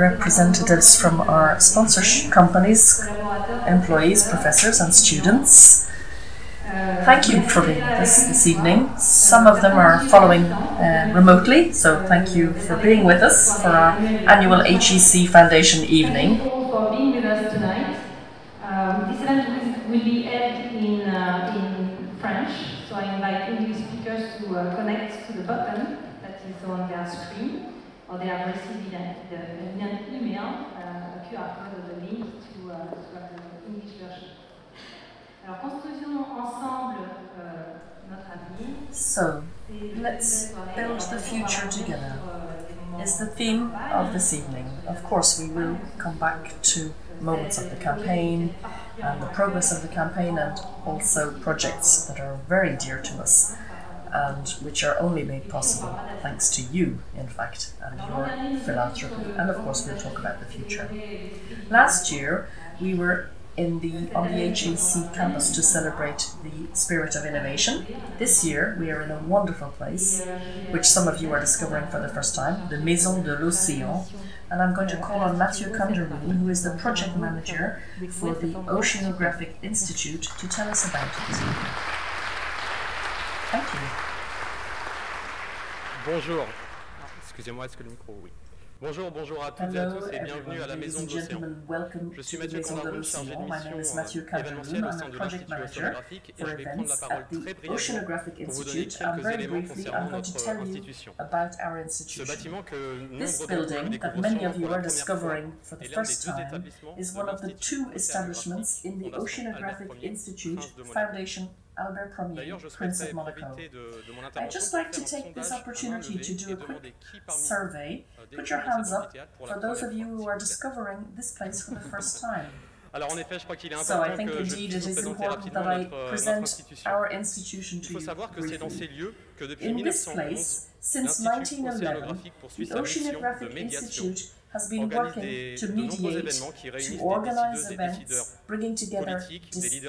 representatives from our sponsorship companies, employees, professors, and students. Thank you for being with us this evening. Some of them are following uh, remotely, so thank you for being with us for our annual HEC Foundation evening. Thank you all for being with us tonight. Um, this event will, will be held in, uh, in French, so I invite English speakers to uh, connect to the button that is on their screen, or they have received an, the, an email, uh, a QR code or the link to, uh, to have the English version. Alors, construisons ensemble euh, notre avenir. So, let's build the future together is the theme of this evening. Of course, we will come back to moments of the campaign and the progress of the campaign, and also projects that are very dear to us and which are only made possible thanks to you, in fact, and your philanthropy. And of course, we'll talk about the future. Last year, we were in the on the HEC campus to celebrate the spirit of innovation. This year we are in a wonderful place, which some of you are discovering for the first time, the Maison de l'Océan. And I'm going to call on Matthew Kunderman, who is the project manager for the Oceanographic Institute, to tell us about it. Thank you. Bonjour. Ah, excusez-moi, est-ce que le micro, oui. Bonjour, bonjour à toutes et à tous et bienvenue à la Maison de l'Océan. Welcome Je suis Mathieu Maison chargé de. My name is mission euh, événementielle au I'm sein a de project l'Institut manager océanographique et for je vais prendre la events parole at très the brièvement Oceanographic pour vous donner Institute. And quelques very éléments briefly, I'm concernant going to notre tell you institution. about our Ce institution. bâtiment que This nombre d'entre vous building that découvrent of pour you la are première fois discovering for the est l'un des first deux time établissements is de one of the l'Institut two establishments in the Oceanographic Institute Prince de Monaco. Foundation Albert Ier, D'ailleurs, je Prince souhaiterais of Monaco. profiter de, de mon I'd intervention just pour like to faire un take this sondage à main opportunity levée to do et a quick demander qui parmi vous survey. euh, Put your découvre hands cet up amphithéâtre pour la for those première of you fois, who s'il are vous plaît. discovering this place for the first time. Alors en effet, je crois qu'il est So I important think que je indeed puisse it vous is présenter important rapidement that I notre, euh, notre present institution. our institution Il to faut you savoir que c'est dans ces briefly. lieux que depuis In this 1911, place, since l'Institut 1911, océanographique poursuit the sa mission de Oceanographic médiation, Institute has been working to mediate, to organize events, bringing together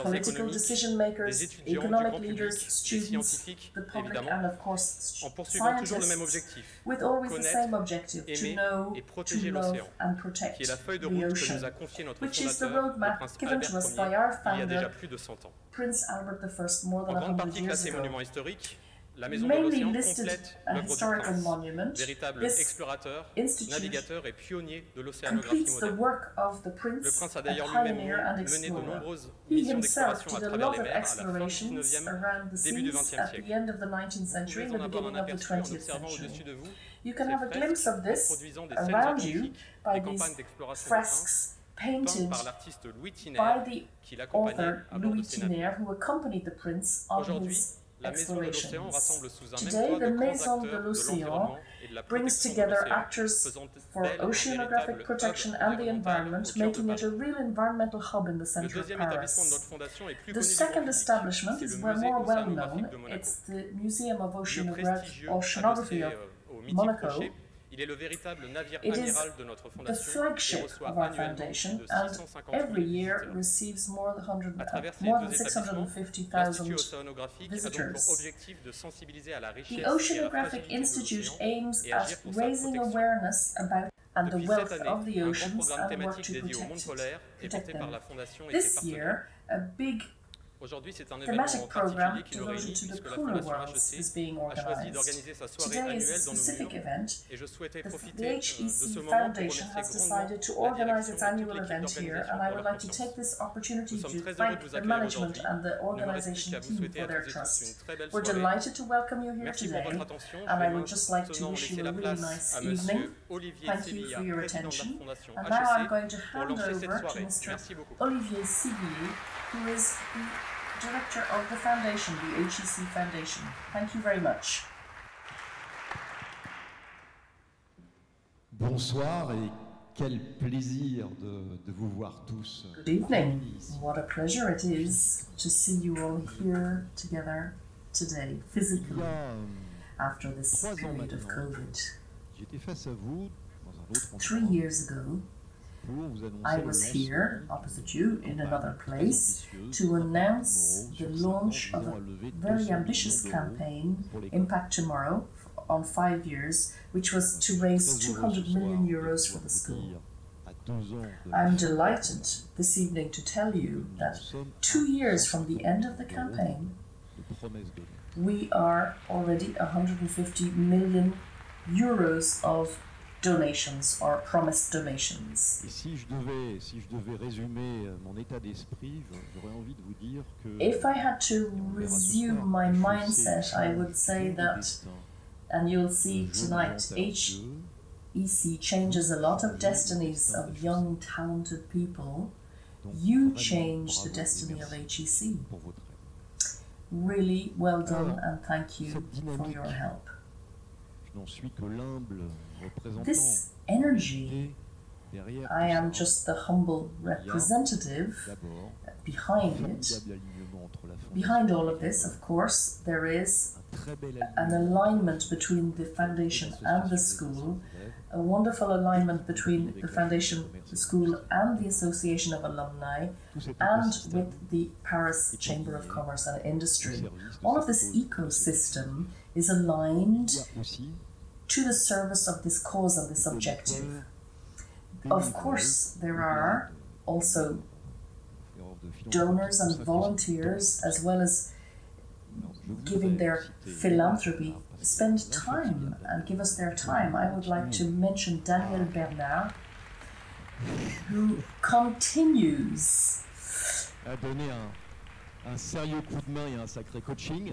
political decision makers, economic leaders, students, the public, and of course, scientists, with always the same objective to know, to love, and protect the ocean, which is the roadmap given to us by our founder, Prince Albert I, more than 100 years ago. La Maison de Mainly l'Océan listed complète l'œuvre du historical prince, monument, véritable this explorateur, navigateur et pionnier de l'océanographie completes the moderne. work of the Le prince, a d'ailleurs lui-même pioneer and mené de explorer. nombreuses He missions himself d'exploration à did a travers lot les of mers à la fin du explorations 19e. around the début du seas 20e at siècle. the end of the 19th Vous century pouvez and en the avoir beginning un of the aperçu en 20th observant century. au-dessus de vous You can ces have a glimpse of fresques this des scènes around you authentiques by des these campagnes d'exploration des princes, peintes painted par l'artiste Louis Tinayre by the qui l'accompagnait author à bord de Louis ses navires. Tinayre, who accompanied the prince on Aujourd'hui, his la Maison de l'Océan explorations. rassemble sous un Today, the Maison de l'Océan l'environnement et de la brings together actors for oceanographic protection and the environment, au cœur de making it a real environmental hub in the center of deuxième établissement de notre Paris. fondation est plus The second establishment is le well musée more well known. It's the Museum of Oceanography, prestigieux, Oceanography adossé of euh, Monaco. Il est le véritable navire It is amiral de notre the fondation et flagship reçoit of our annuellement foundation de and 650 every 000 year visiteurs. receives more than, 100, À travers uh, ces deux établissements, 650,000 L'Institut océanographique a donc visitors. pour objectif de sensibiliser à la richesse The et à la Oceanographic fragilité de Institute l'océan aims et at agir pour sa raising protection. awareness about and the wealth of the oceans programme and work thématique to dédié au monde protect, it, polaire est protect porté par them. la Fondation et ses This partenaires. year, a big Aujourd'hui, c'est un événement thematic program particulier qui nous réunit devoted to the puisque la Fondation HEC being a choisi organized. d'organiser sa soirée Today is a annuelle dans nos specific murs event. et je souhaitais The, profiter euh, de ce moment pour Foundation remercier has grandement decided to la organize direction its et toute annual l'équipe event here, d'organisation and I pour would leur like to confiance. take this opportunity Nous sommes to très heureux thank de vous the accueillir management aujourd'hui. and the Il ne me reste plus organization qu'à vous team souhaiter for à their toutes et tous une trust. très belle We're soirée. delighted to welcome you here Merci pour today, votre attention. Je and vais I would just like to maintenant wish laisser you a la really place nice à evening. Monsieur Olivier Thank you Sevillia, for your président de la attention. Fondation And now I'm HEC, going to pour hand lancer cette over to soirée. Mr. Merci beaucoup. Olivier Sivier, who is the director of the foundation, the HEC Foundation. Thank you very much. Bonsoir et quel plaisir de, de vous voir tous. Good evening. What a pleasure it is to see you all here together today, physically, after this period of. COVID. face à vous dans un autre Three years ago, pour vous annoncer I was here opposite you in another place to announce the sur cinq ans launch of a very ambitious campaign, Impact Tomorrow, on five years, which was to raise 200 million euros for the school. I'm delighted this evening to tell you that two years from the end of the campaign, we are already 150 million euros of donations or promised donations. Si devais, si je devais résumer euh, mon état d'esprit, j'aurais envie de vous dire que. If I had to resume my mindset, I would say that, and you'll see tonight, HEC changes a lot of destinies of young, talented people. You change the destiny of HEC. Really well done, and thank you for your help. This energy, I am just the humble representative behind it. Behind all of this, of course, there is an alignment between the foundation and the school, a wonderful alignment between the foundation, the school, and the Association of Alumni, and with the Paris Chamber of Commerce and Industry. All of this ecosystem is aligned to the service of this cause and this objective. Of course, there are also donors and volunteers, as well as giving their philanthropy, spend time and give us their time. I would like to mention Daniel Bernard, who continues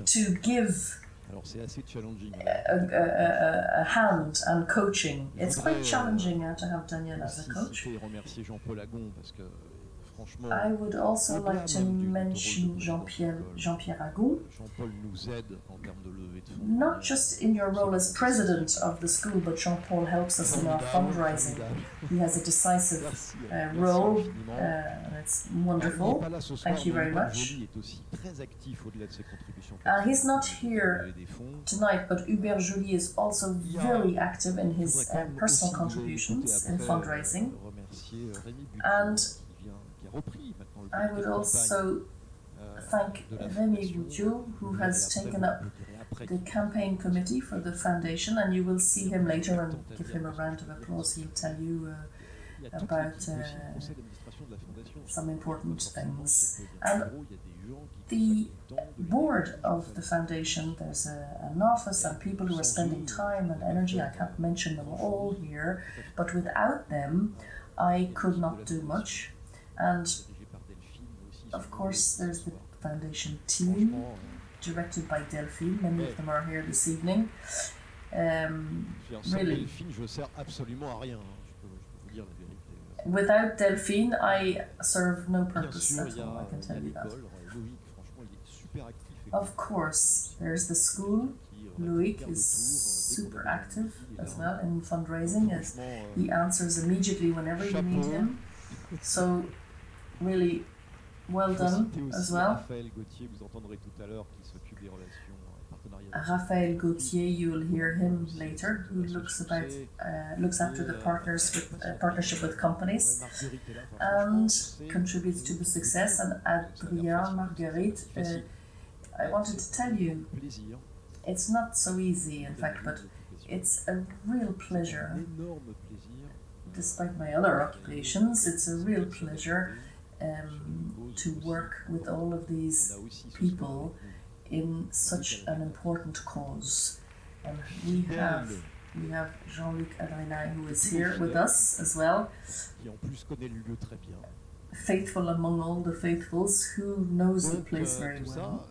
to give Alors c'est assez challenging. A, a, a, hand and coaching. It's quite challenging uh, to have Daniel as a coach. remercier Jean-Paul Agon parce que I would also like to mention Jean-Pierre Jean-Pierre Agon. Not just in your role as president of the school, but Jean-Paul helps us in our fundraising. He has a decisive uh, role, uh, it's wonderful. Thank you very much. Uh, he's not here tonight, but Hubert Joly is also very active in his uh, personal contributions in fundraising. And I would also thank Rémi Buttiaux, who has taken up the campaign committee for the foundation, and you will see him later and give him a round of applause. He'll tell you uh, about uh, some important things. And the board of the foundation, there's a, an office and people who are spending time and energy. I can't mention them all here, but without them, I could not do much. And of course, there's the foundation team, directed by Delphine. Many of them are here this evening. Um, really. Without Delphine, I serve no purpose at all, I can tell you that. Of course, there's the school. Loic is super active as well in fundraising, as he answers immediately whenever you need him. So really well done as well. Raphaëlle Gautier, you will hear him later, who looks about uh, looks after the partners with uh, partnership with companies. And contributes to the success. And Adrien Marguerite, uh, I wanted to tell you, it's not so easy, in fact, but it's a real pleasure. Despite my other occupations, it's a real pleasure um, to work with all of these people in such an important cause. And we have we have Jean-Luc Adrena who is here with us as well. Faithful among all the faithfuls, who knows the place very well.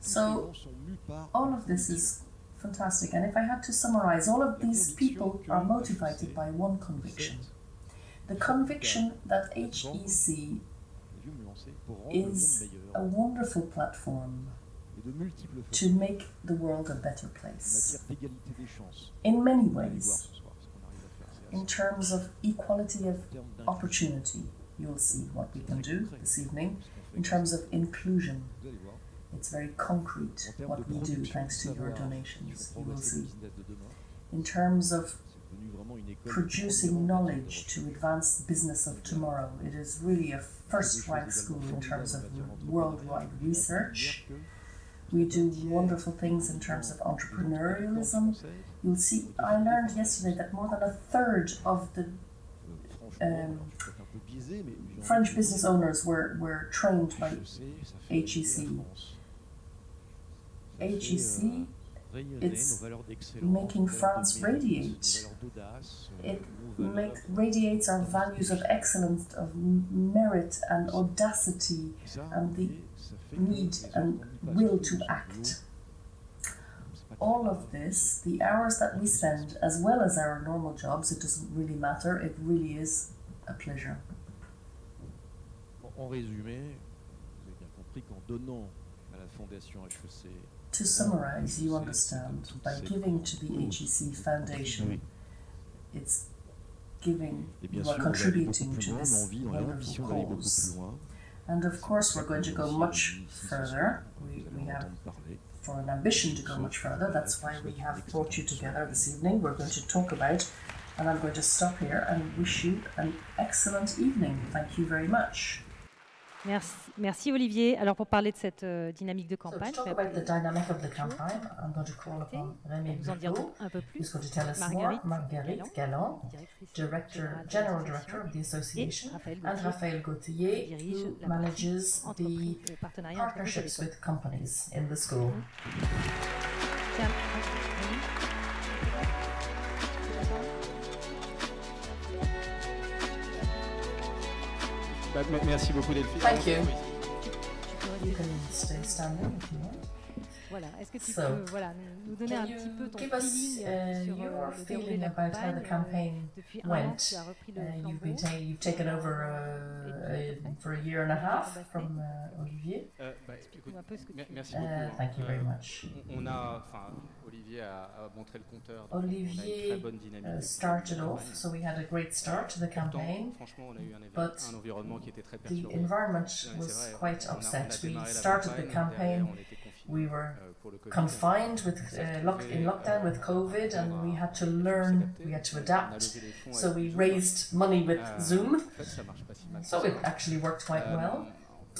So, all of this is fantastic. And if I had to summarize, all of these people are motivated by one conviction the conviction that HEC is a wonderful platform to make the world a better place. In many ways, in terms of equality of opportunity, you'll see what we can do this evening. In terms of inclusion, it's very concrete what we do thanks to your donations, you will see. In terms of producing knowledge to advance the business of tomorrow. It is really a first rank school in terms of worldwide research. We do wonderful things in terms of entrepreneurialism. You'll see, I learned yesterday that more than a third of the um, French business owners were, were trained by HEC. HEC, it's making France radiate. It make, radiates our values of excellence, of merit and audacity, and the need and will to act. All of this, the hours that we spend, as well as our normal jobs, it doesn't really matter, it really is a pleasure. En résumé, vous avez bien compris qu'en donnant à la Fondation HEC To summarize, you understand, by giving to the HEC Foundation, it's giving, you are sûr, on va aller beaucoup contributing to loin, on a this envie, on a l'ambition d'aller wonderful cause. And of course, we're going to go much further. We, we have, for an ambition to go much further, that's why we have brought you together this evening. We're going to talk about, and I'm going to stop here and wish you an excellent evening. Thank you very much. Merci, merci Olivier. Alors pour parler de cette euh, dynamique de So, campagne, to je talk vais about the appeler dynamic of the campaign, I'm going to call upon Rémi nous en dire Boucaud, un peu plus. who's going to tell us more. Marguerite Marguerite Gallant, directrice Director, générale de General l'association, Director of the et Association, Raphaëlle and Gautier, Raphaëlle Gautier, dirige who la partie manages the entreprise, euh, partenariat entreprise à partnerships l'école. with companies in the school. Tiens, Rémi. Merci beaucoup Delphine. Thank you. Voilà. Est-ce que tu So, peux voilà, nous- nous donner Can un petit peu ton give us feeling uh, euh, sur euh, your le déroulé feeling de la about how the campagne euh, campaign Depuis un an, went? tu as repris le Uh, you've, flambeau. been ta- you've taken over uh, uh, for a year and a half from uh, Olivier. Bah, écoute, Explique-nous un peu ce que me- tu merci Uh, beaucoup. hein. thank you very Euh, much. on, on a, enfin, Olivier a, a montré le compteur. donc on a une Olivier, très bonne dynamique. Uh, started campagne. off, so we had a great start to the Pourtant, campaign. franchement, on a eu un, évi- but un environnement qui était très The environment was quite on a- on a upset. We started the campagne, campaign, derrière, on était confinés, we were uh, Covid. confined with uh, lock, in lockdown with COVID, and we had to ah. learn, we had to adapt. levé des fonds So we raised money with Euh, Zoom, En fait, ça marche pas si mal. so it actually worked quite Euh, well.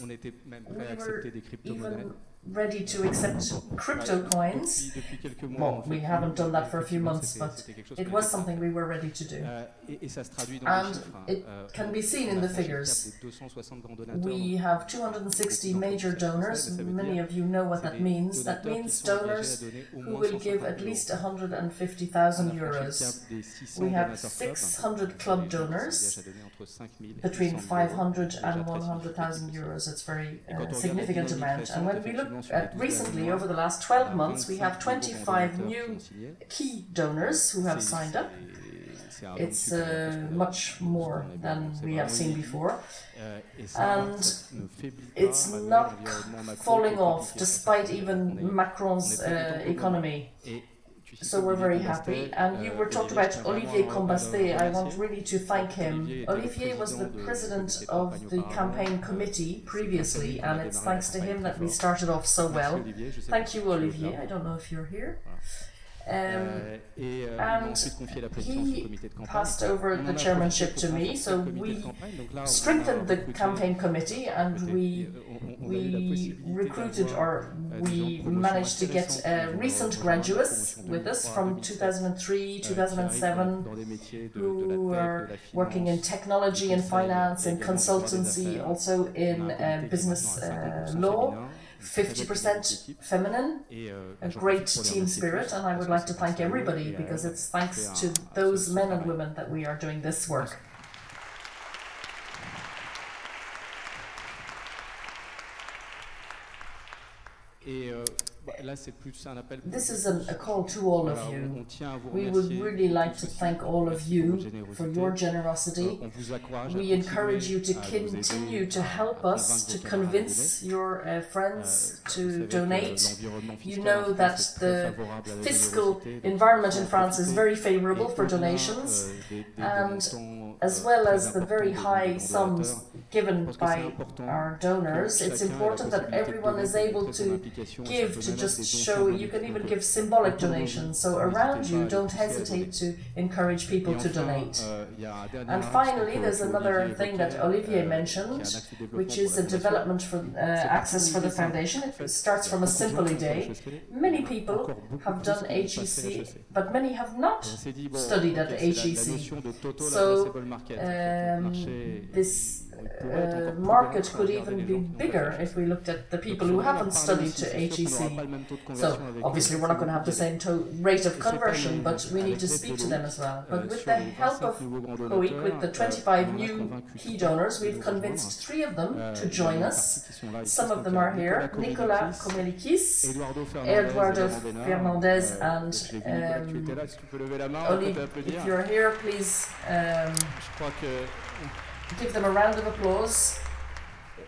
On était même We were accepter des crypto-monnaies. Even ready to accept crypto coins. Depuis, depuis quelques mois, Well, we haven't done that for a few months, but c'était quelque chose It was something we were ready to do. Euh, et, et ça se traduit dans And les chiffres. hein. it Euh, can be seen in the figures. cap des 260 grands donateurs. We have 260 major donors. Many of you know what that means. That means sont engagés à donors who will give at least 150,000 On a franchi le euros. cap des 600 We have 600 club les gens qui donors, s'engagent à donner entre 5 000 et between 100 000 euros. 500 and 100,000 euros. It's very Et quand on uh, significant amount. And when we look effectivement, sur at les 12 recently, over the last 12 months, we have 25 nouveaux 25 donateurs qui new key donors who have signed up. c'est- c'est un It's nombre supérieur à ce uh, much more qu'on a vu than we have seen before. And ça ne faiblit pas It's not l'environnement macro qui falling off despite even Macron's on est très content uh, economy. Et tu cites So we're very happy. And you euh, were talked about je tiens vraiment Olivier Combastet. I want really to thank him. Olivier Olivier was the president of the campaign Euh, committee previously, grâce à lui qu'on and it's thanks to him that we started off so well. Olivier, je sais Thank you, si tu es Olivier. I don't know if you're here. Um, Euh, euh, and m'a ensuite confié la présidence du he comité de campagne. passed over the chairmanship to me, so le comité de we campagne. Donc là, on a strengthened the campaign committee and we on- on a eu la we recruited or euh, des gens de we managed to get uh, recent graduates with us from 2003, euh, qui arrivent 2007 dans des métiers de, de who are working in technology and finance and également du droit des consultancy, also in uh, business uh, law, féminin, une très belle 50% feminine, euh, a great profite pour les team spirit, and I would like to thank grâce à eux everybody because it's thanks to those men and women that we are doing this work. Et euh, bah, là, plus un appel. This is a, a call to all of you. on, on tient à vous We would really like to thank all of you for your Euh, generosity. vous We encourage you to à vous aider, continue to help us, to convince your uh, Euh, friends vous to donate. You know that the favorable à la Fiscal environment in France is very favorable for donations. euh, and as well as the very high sums given by our donors, it's important that everyone is able to give to just show you can even give symbolic donations. So around you, don't hesitate to encourage people to donate. And finally, there's another thing that Olivier mentioned, which is a development for uh, access for the foundation. It starts from a simple idea. Many people have done HEC, but many have not studied at HEC. So um, this uh, market could even be bigger if we looked at the people who haven't studied to HEC. So obviously we're not going to have the same rate of conversion, but we need to speak to them as well. But with the help of COIC, with the 25 new key donors, we've convinced three of them to join us. Some of them are here, Nicolas Komelikis, Eduardo Fernandez, and um, Oli, if you're here, please um, give them a round of applause.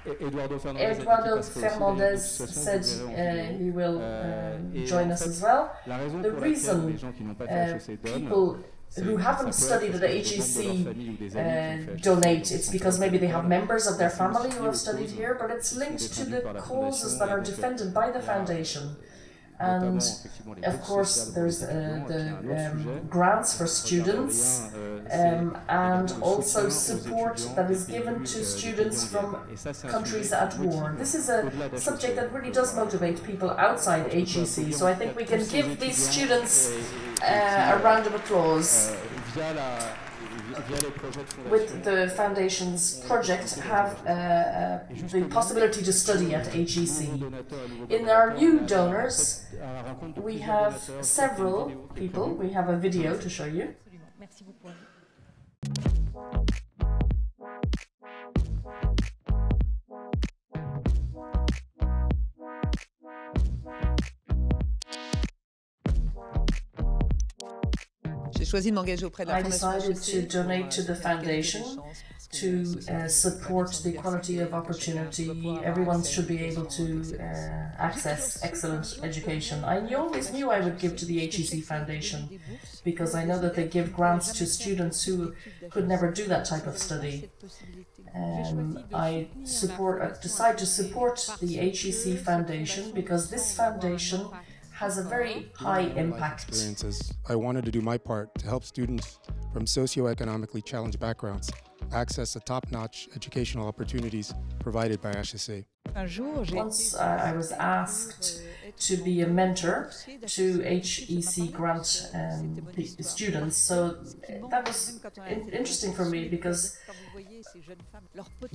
Eduardo Fernandez, Eduardo Fernandez said uh, he will uh, join us as well. The reason uh, people who haven't studied at the HEC uh, donate, it's because maybe they have members of their family who have studied here, but it's linked to the causes that are defended by the foundation. And of course, there's uh, the um, grants for students um, and also support that is given to students from countries at war. This is a subject that really does motivate people outside HEC, so I think we can give these students uh, a round of applause with the Foundation's project have uh, uh, the possibility to study at HEC. In our new donors, we have several people. We have a video to show you. Choisi de m'engager auprès de la I decided to donate to the foundation to uh, support the equality of opportunity. Everyone should be able to uh, access excellent education. I always knew I would give to the HEC Foundation because I know that they give grants to students who could never do that type of study. Um, I support, uh, decide to support the HEC Foundation because this foundation has a very high impact. Experiences. I wanted to do my part to help students from socioeconomically challenged backgrounds access the top-notch educational opportunities provided by HEC. Once uh, I was asked to be a mentor to HEC grant um, students, so that was in interesting for me because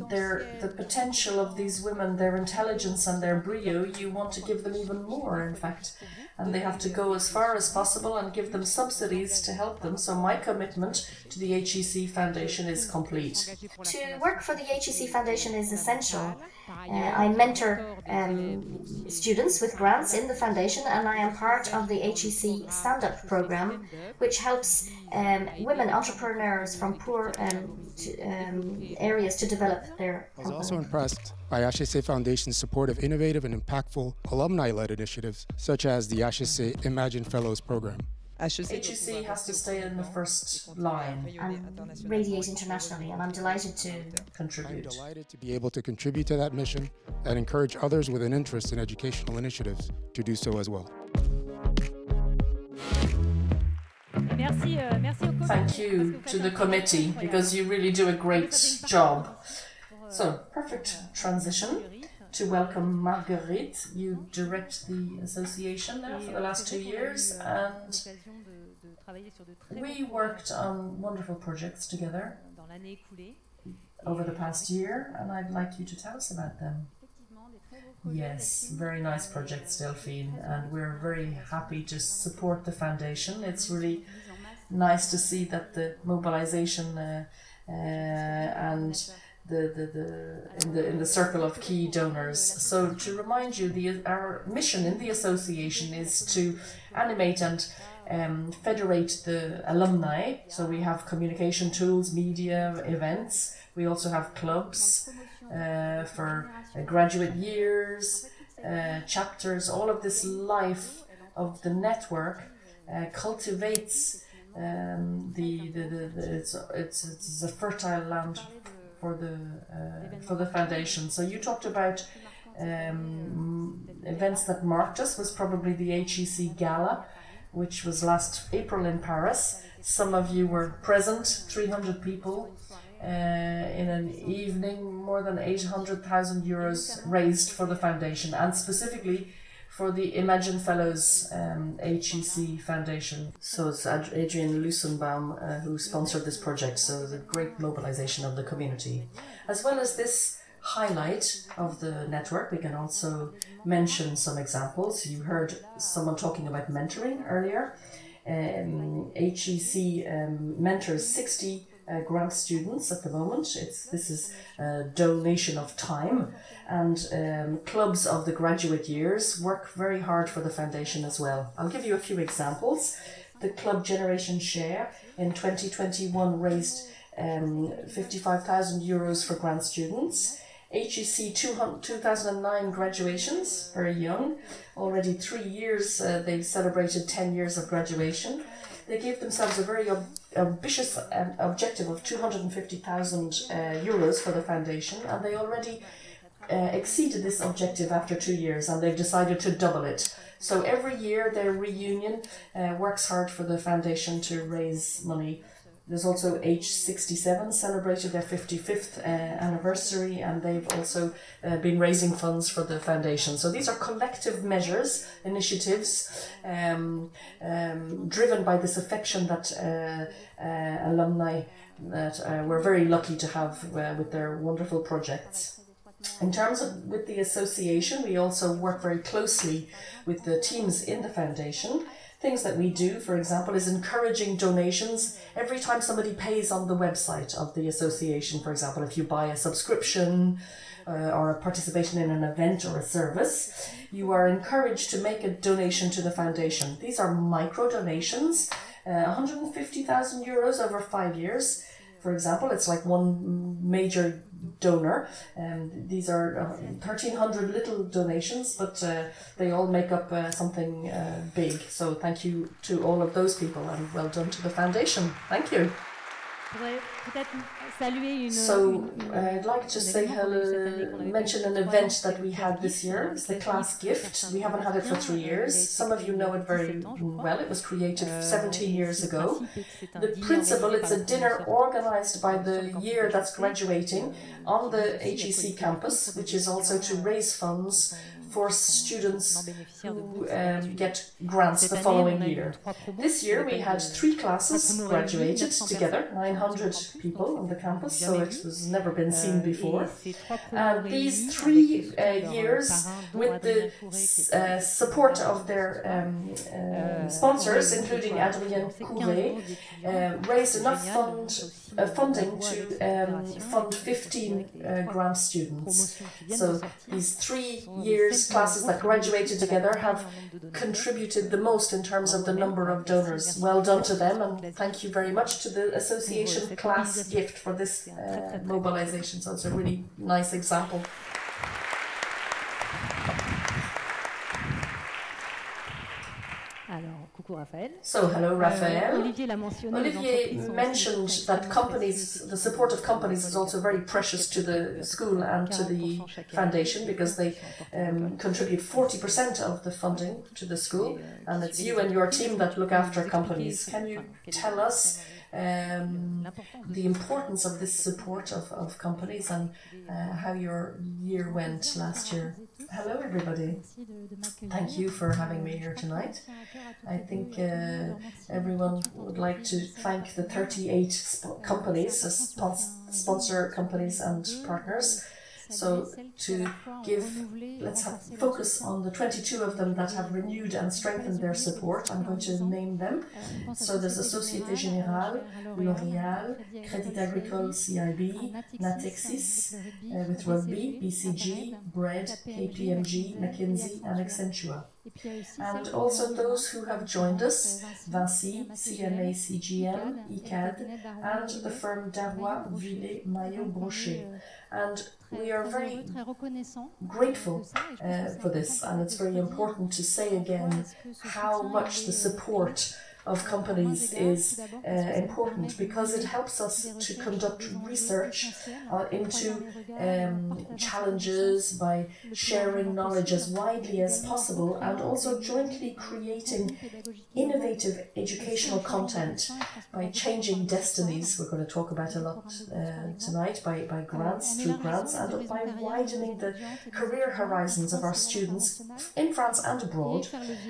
their, the potential of these women, their intelligence and their brio, you want to give them even more, in fact. And they have to go as far as possible and give them subsidies to help them. So my commitment to the HEC Foundation is complete. To work for the HEC Foundation is essential. Uh, I mentor um, students with grants in the foundation, and I am part of the HEC Stand Up program, which helps um, women entrepreneurs from poor um, to, um, areas to develop their. I was also impressed by HEC Foundation's support of innovative and impactful alumni led initiatives, such as the HEC Imagine Fellows program. HEC has to stay in the first line and radiate internationally, and I'm delighted to contribute. I'm delighted to be able to contribute to that mission and encourage others with an interest in educational initiatives to do so as well. Euh, Thank you to the committee because you really do a great job. So, perfect transition to welcome Marguerite. You direct the association now for the last two years, and we worked on wonderful projects together over the past year, and I'd like you to tell us about them. Yes, very nice projects, Delphine, and we're very happy to support the foundation. It's really nice to see that the mobilization uh, uh, and the, the, the, in, the, in the circle of key donors. So to remind you, the, our mission in the association is to animate and um, federate the alumni. So we have communication tools, media, events. We also have clubs for uh, graduate years, uh, chapters. All of this life of the network uh, cultivates um, the, the, the, the, it's, it's, it's a fertile land for the uh, for the foundation. So you talked about um, events that marked us was probably the HEC Gala, which was last April in Paris. Some of you were present, 300 people. Uh, in an evening, more than 800,000 euros raised for the foundation, and specifically for the Imagine Fellows um, HEC Foundation. So it's Ad- Adrian Lusenbaum uh, who sponsored this project, so the great mobilization of the community. As well as this highlight of the network, we can also mention some examples. You heard someone talking about mentoring earlier. Um, HEC um, mentors 60 uh, grant students at the moment. It's this is a donation of time, and um, clubs of the graduate years work very hard for the foundation as well. I'll give you a few examples. The club Generation Share in 2021 raised um, 55,000 euros for grant students. HEC 2009 graduations, very young. Already three years, uh, they've celebrated 10 years of graduation. They gave themselves a very ambitious um, objective of 250,000 uh, euros for the foundation, and they already uh, exceeded this objective after two years, and they've decided to double it. So every year, their reunion uh, works hard for the foundation to raise money. There's also H67 celebrated their 55th uh, anniversary, and they've also uh, been raising funds for the foundation. So these are collective measures, initiatives, um, um, driven by this affection that uh, uh alumni that uh, we're very lucky to have uh, with their wonderful projects. In terms of with the association, we also work very closely with the teams in the foundation. Things that we do, for example, is encouraging donations every time somebody pays on the website of the association. For example, if you buy a subscription uh, or a participation in an event or a service, you are encouraged to make a donation to the foundation. These are micro donations, uh, 150,000 euros over five years. For example, it's like one major donor. Um, these are uh, 1,300 little donations, but uh, they all make up uh, something uh, big. So thank you to all of those people and well done to the foundation. Thank you. So uh, I'd like to say hello, mention an event that we had this year. It's the class gift. We haven't had it for three years. Some of you know it very well. It was created 17 years ago. The principle, it's a dinner organized by the year that's graduating on the HEC campus, which is also to raise funds for students who um, get grants the following year. This year we had three classes graduated together, 900 people on the campus, so it was never been seen before. And these three uh, years, with the uh, support of their um, uh, sponsors, including Adrien Couret, uh, raised enough fund, uh, funding to um, fund 15 uh, grant students. So these three years classes that graduated together have contributed the most in terms of the number of donors. Well done to them, and thank you very much to the association class gift for this uh, mobilization. So it's a really nice example. Coucou Raphaëlle. So, hello Euh, Raphaëlle. Olivier l'a mentionné. Olivier mentioned that companies, the support of companies is also very precious to the school and to the foundation because they um, contribute 40% of the funding to the school, and it's you and your team that look after companies. Can you tell us um, the importance of this support of, of companies and uh, how your year went last year? Hello, everybody. Thank you for having me here tonight. I think uh, everyone would like to thank the 38 sp- companies, uh, spons- sponsor companies and partners. So to give, let's have focus on the 22 of them that have renewed and strengthened their support. I'm going to name them. So there's the Société Générale, L'Oréal, Crédit Agricole CIB, Natixis uh, with Rugby, BCG, Bread, KPMG, McKinsey, and Accenture. And also those who have joined us, Vinci, CMA CGM, ICAD, and the firm Darrois, Villey, Maillot, Brochier. And we are very grateful uh, for this, and it's very important to say again how much the support of companies is uh, important because it helps us to conduct research uh, into um, challenges by sharing knowledge as widely as possible and also jointly creating innovative educational content by changing destinies. We're going to talk about a lot uh, tonight by, by grants, through grants, and by widening the career horizons of our students in France and abroad,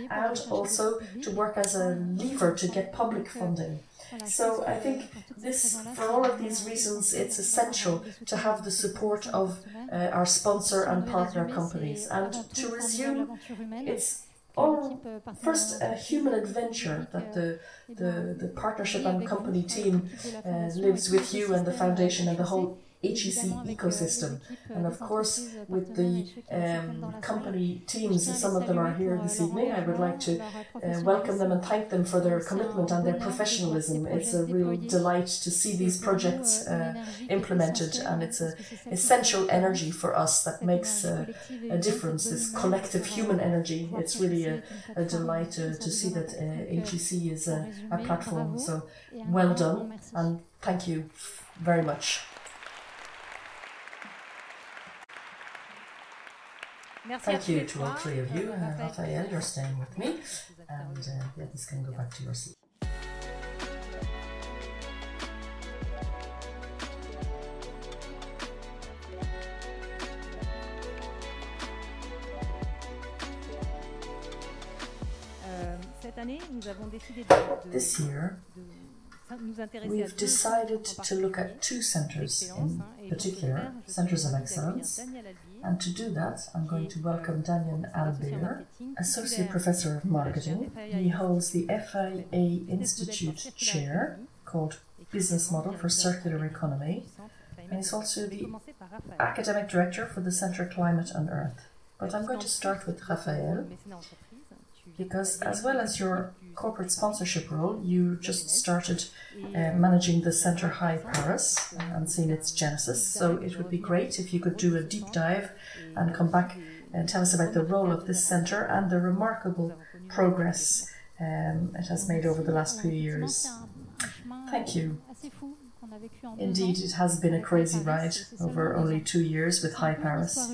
and also to work as a lever to get public funding. So I think this, for all of these reasons, it's essential to have the support of uh, our sponsor and partner companies. And to resume, it's all first a human adventure that the, the, the partnership and company team uh, lives with you and the foundation and the whole HEC ecosystem. And of course, with the um, company teams, some of them are here this evening, I would like to uh, welcome them and thank them for their commitment and their professionalism. It's a real delight to see these projects uh, implemented, and it's an essential energy for us that makes a difference, this collective human energy. It's really a, a delight to, to see that uh, HEC is a, a platform. So well done, and thank you very much. Thank you to all three of you. Uh, Raphaëlle, you're staying with me. And uh, yeah, this can go back to your seat. Euh, cette année, nous avons décidé de, de- This year, de nous intéresser à we've decided to look at two centers in hein, et pour ce particular, centers of excellence. And to do that, I'm going to welcome Daniel Halbheer, Associate Professor of Marketing. He holds the FII Institute Chair called Business Model for Circular Economy, and he's also the Academic Director for the Centre Climate and Earth. But I'm going to start with Raphaëlle because, as well as your corporate sponsorship role, you just started uh, managing the Centre Hi! PARIS and seen its genesis. So it would be great if you could do a deep dive and come back and tell us about the role of this centre and the remarkable progress um, it has made over the last few years. Thank you. Indeed, it has been a crazy ride over only two years with Hi! PARIS.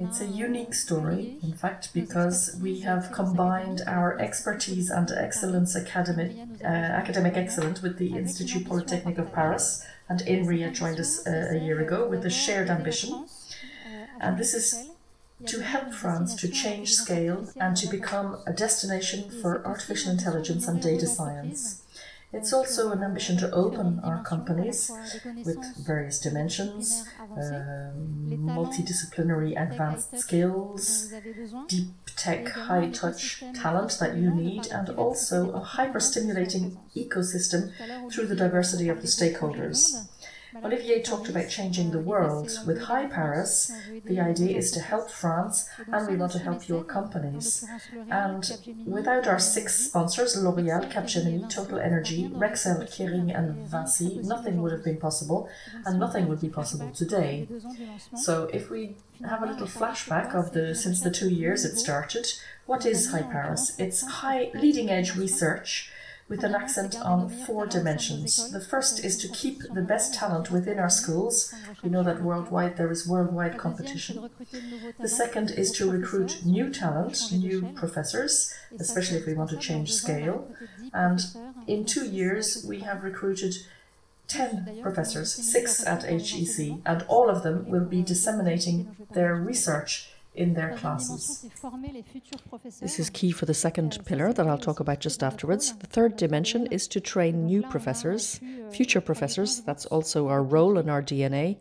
It's a unique story, in fact, because we have combined our expertise and excellence academic, uh, academic excellence with the Institut Polytechnique of Paris, and INRIA joined us uh, a year ago with a shared ambition. And this is to help France to change scale and to become a destination for artificial intelligence and data science. It's also an ambition to open our companies with various dimensions, um, multidisciplinary advanced skills, deep tech, high touch talent that you need, and also a hyper stimulating ecosystem through the diversity of the stakeholders. Olivier talked about changing the world. With Hi! PARIS, the idea is to help France and we want to help your companies. And without our six sponsors, L'Oreal, Capgemini, Total Energy, Rexel, Kering and Vinci, nothing would have been possible and nothing would be possible today. So if we have a little flashback of the since the two years it started, what is Hi! PARIS? It's high leading edge research with an accent on four dimensions. The first is to keep the best talent within our schools. We know that worldwide there is worldwide competition. The second is to recruit new talent, new professors, especially if we want to change scale. And in two years, we have recruited 10 professors, six at HEC, and all of them will be disseminating their research in their classes. This is key for the second pillar that I'll talk about just afterwards. The third dimension is to train new professors, future professors. That's also our role in our DNA.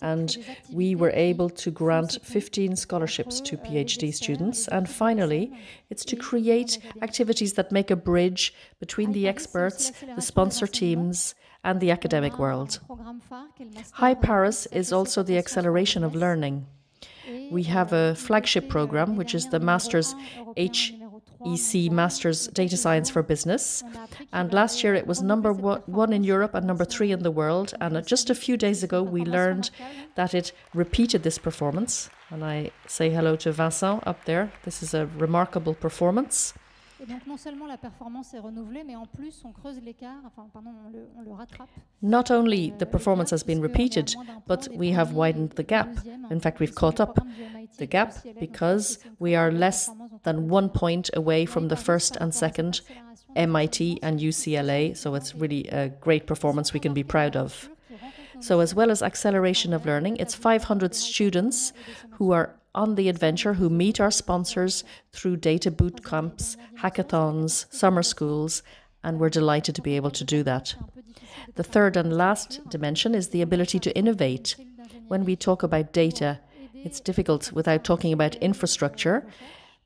And we were able to grant 15 scholarships to PhD students. And finally, it's to create activities that make a bridge between the experts, the sponsor teams, and the academic world. Hi! PARIS is also the acceleration of learning. We have a flagship program, which is the Masters HEC Masters Data Science for Business. And last year it was number one in Europe and number three in the world. And just a few days ago, we learned that it repeated this performance. And I say hello to Vincent up there. This is a remarkable performance. Not only the performance has been repeated, but we have widened the gap. In fact, we've caught up the gap because we are less than one point away from the first and second MIT and UCLA. So it's really a great performance we can be proud of. So, as well as acceleration of learning, it's 500 students who are on the adventure who meet our sponsors through data boot camps, hackathons, summer schools, and we're delighted to be able to do that. The third and last dimension is the ability to innovate. When we talk about data, it's difficult without talking about infrastructure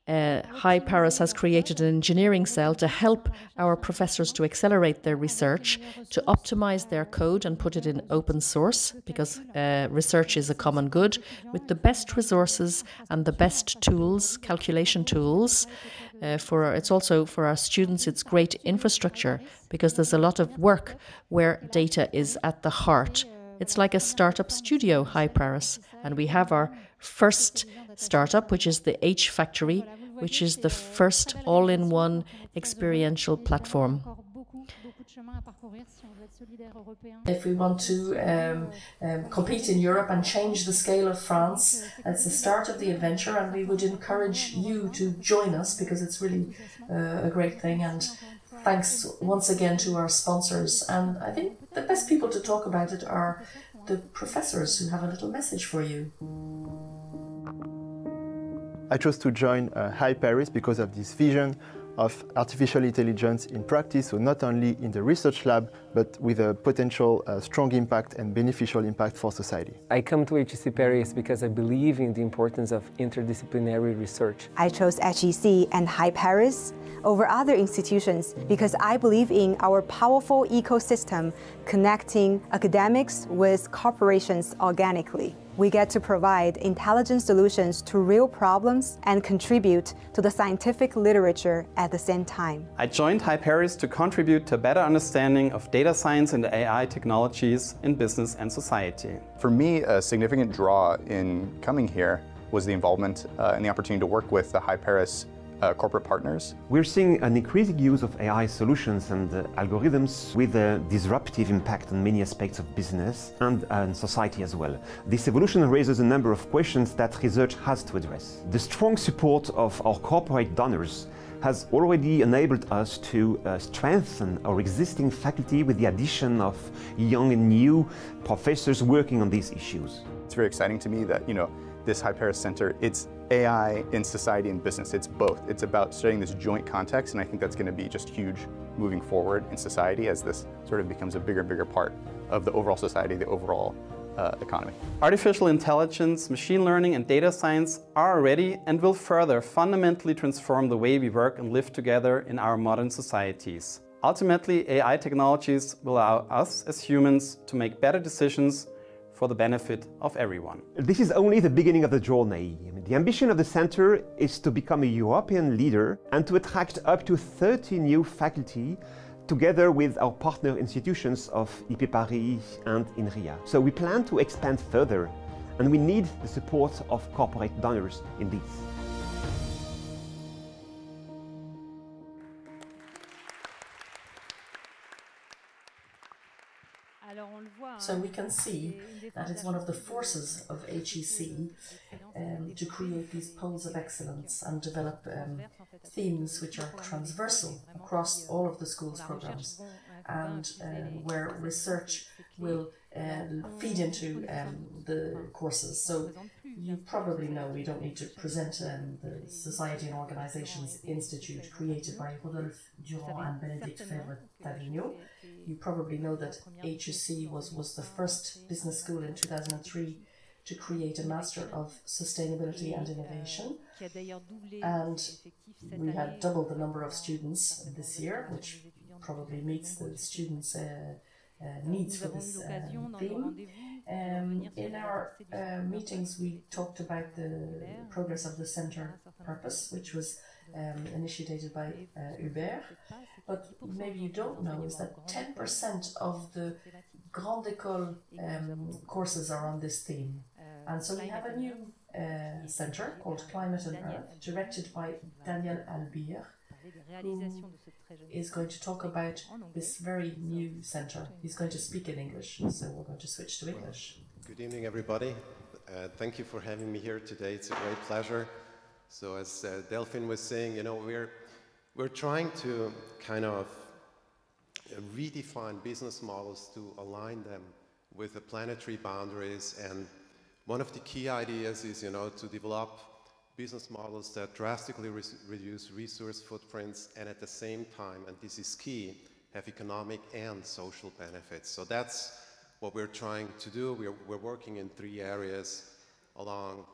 uh, Paris has created an engineering cell to help our professors to accelerate their research, to optimize their code and put it in open source, because uh, research is a common good, with the best resources and the best tools, calculation tools. Uh, for it's also for our students, it's great infrastructure because there's a lot of work where data is at the heart. It's like a startup studio, Hi! PARIS, and we have our first startup, which is the H Factory, which is the first all in one experiential platform. If we want to um, um, compete in Europe and change the scale of France, it's the start of the adventure, and we would encourage you to join us because it's really uh, a great thing. And thanks once again to our sponsors. And I think the best people to talk about it are the professors who have a little message for you. I chose to join uh, Hi! PARIS because of this vision of artificial intelligence in practice, so not only in the research lab, but with a potential uh, strong impact and beneficial impact for society. I come to HEC Paris because I believe in the importance of interdisciplinary research. I chose HEC and Hi! PARIS over other institutions because I believe in our powerful ecosystem connecting academics with corporations organically we get to provide intelligent solutions to real problems and contribute to the scientific literature at the same time. I joined Hi! PARIS to contribute to a better understanding of data science and AI technologies in business and society. For me, a significant draw in coming here was the involvement uh, and the opportunity to work with the Hi! PARIS uh, corporate partners. We're seeing an increasing use of AI solutions and uh, algorithms with a disruptive impact on many aspects of business and, and society as well. This evolution raises a number of questions that research has to address. The strong support of our corporate donors has already enabled us to uh, strengthen our existing faculty with the addition of young and new professors working on these issues. It's very exciting to me that, you know, this Hi! PARIS Center, it's AI in society and business. It's both. It's about studying this joint context, and I think that's going to be just huge moving forward in society as this sort of becomes a bigger and bigger part of the overall society, the overall uh, economy. Artificial intelligence, machine learning, and data science are already and will further fundamentally transform the way we work and live together in our modern societies. Ultimately, AI technologies will allow us as humans to make better decisions for the benefit of everyone. This is only the beginning of the journey. The ambition of the center is to become a European leader and to attract up to 30 new faculty together with our partner institutions of IP Paris and INRIA. So we plan to expand further and we need the support of corporate donors in this. So we can see that it's one of the forces of HEC um, to create these poles of excellence and develop um, themes which are transversal across all of the school's programs and um, where research will uh, feed into um, the courses. So you probably know we don't need to present um, the Society and Organizations Institute created by Rodolphe Durand and Benedict Febvre Tavigno. You probably know that HEC was, was the first business school in 2003 to create a Master of Sustainability and Innovation. And we had double the number of students this year, which probably meets the students' uh, uh, needs for this uh, theme. Um, in our uh, meetings, we talked about the progress of the center purpose, which was um, initiated by uh, Hubert. But maybe you don't know is that 10% of the Grande École um, courses are on this theme. And so we have a new uh, center called Climate and Earth, directed by Daniel Halbheer, who is going to talk about this very new center. He's going to speak in English, so we're going to switch to English. Good evening, everybody. Uh, thank you for having me here today. It's a great pleasure. So, as uh, Delphine was saying, you know, we're we're trying to kind of redefine business models to align them with the planetary boundaries. And one of the key ideas is, you know, to develop business models that drastically re reduce resource footprints and at the same time, and this is key, have economic and social benefits. So that's what we're trying to do. We're, we're working in three areas along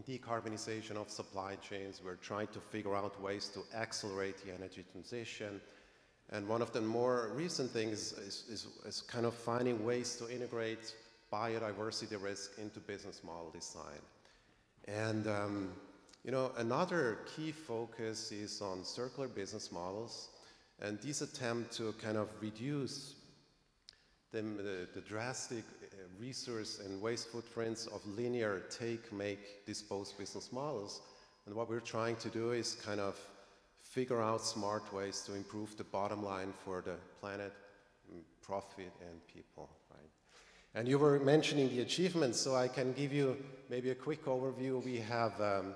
decarbonization of supply chains. We're trying to figure out ways to accelerate the energy transition. And one of the more recent things is, is, is kind of finding ways to integrate biodiversity risk into business model design. And um, you know, another key focus is on circular business models, and these attempt to kind of reduce the, the, the drastic resource and waste footprints of linear take, make, dispose business models. And what we're trying to do is kind of figure out smart ways to improve the bottom line for the planet, mm, profit, and people, right? And you were mentioning the achievements, so I can give you maybe a quick overview. We have um,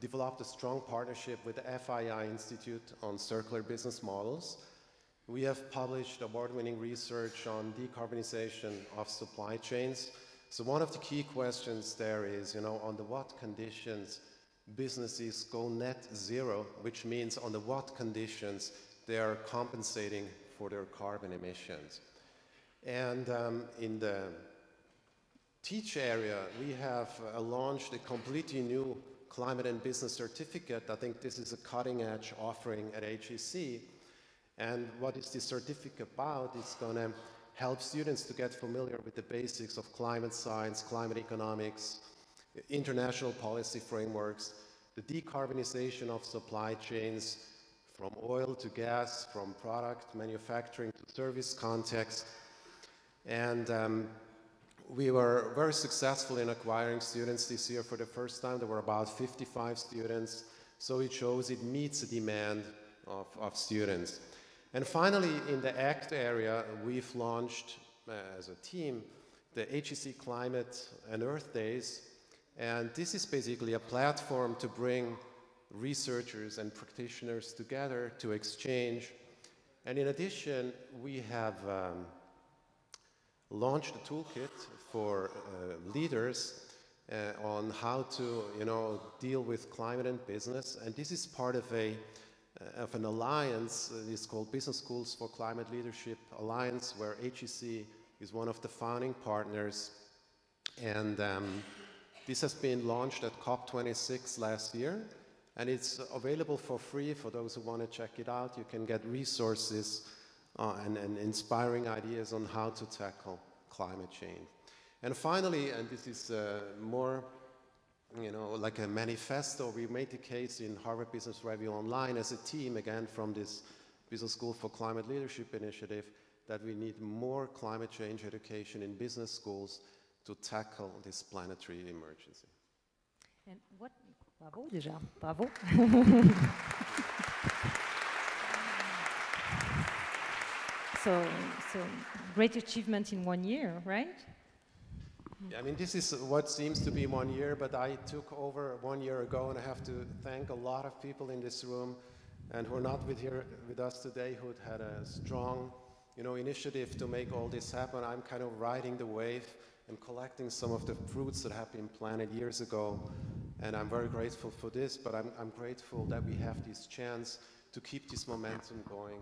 developed a strong partnership with the FII Institute on Circular Business Models. We have published award-winning research on decarbonization of supply chains. So one of the key questions there is, you know, under what conditions businesses go net zero, which means under what conditions they are compensating for their carbon emissions. And um, in the teach area, we have uh, launched a completely new climate and business certificate. I think this is a cutting edge offering at HEC and what is this certificate about? It's going to help students to get familiar with the basics of climate science, climate economics, international policy frameworks, the decarbonization of supply chains from oil to gas, from product manufacturing to service context. And um, we were very successful in acquiring students this year for the first time. There were about 55 students. So it shows it meets the demand of, of students. And finally, in the ACT area, we've launched uh, as a team the HEC Climate and Earth Days. And this is basically a platform to bring researchers and practitioners together to exchange. And in addition, we have um, launched a toolkit for uh, leaders uh, on how to, you know, deal with climate and business. And this is part of a of an alliance. Uh, it's called Business Schools for Climate Leadership Alliance, where HEC is one of the founding partners. And um, this has been launched at COP26 last year. And it's available for free for those who want to check it out. You can get resources uh, and, and inspiring ideas on how to tackle climate change. And finally, and this is uh, more you know, like a manifesto. We made the case in Harvard Business Review Online as a team, again, from this Business School for Climate Leadership initiative, that we need more climate change education in business schools to tackle this planetary emergency. And what, bravo déjà, bravo. so, so great achievement in one year, right? I mean, this is what seems to be one year, but I took over one year ago, and I have to thank a lot of people in this room and who are not with here with us today, who had a strong, you know, initiative to make all this happen. I'm kind of riding the wave and collecting some of the fruits that have been planted years ago, and I'm very grateful for this. But I'm, I'm grateful that we have this chance to keep this momentum going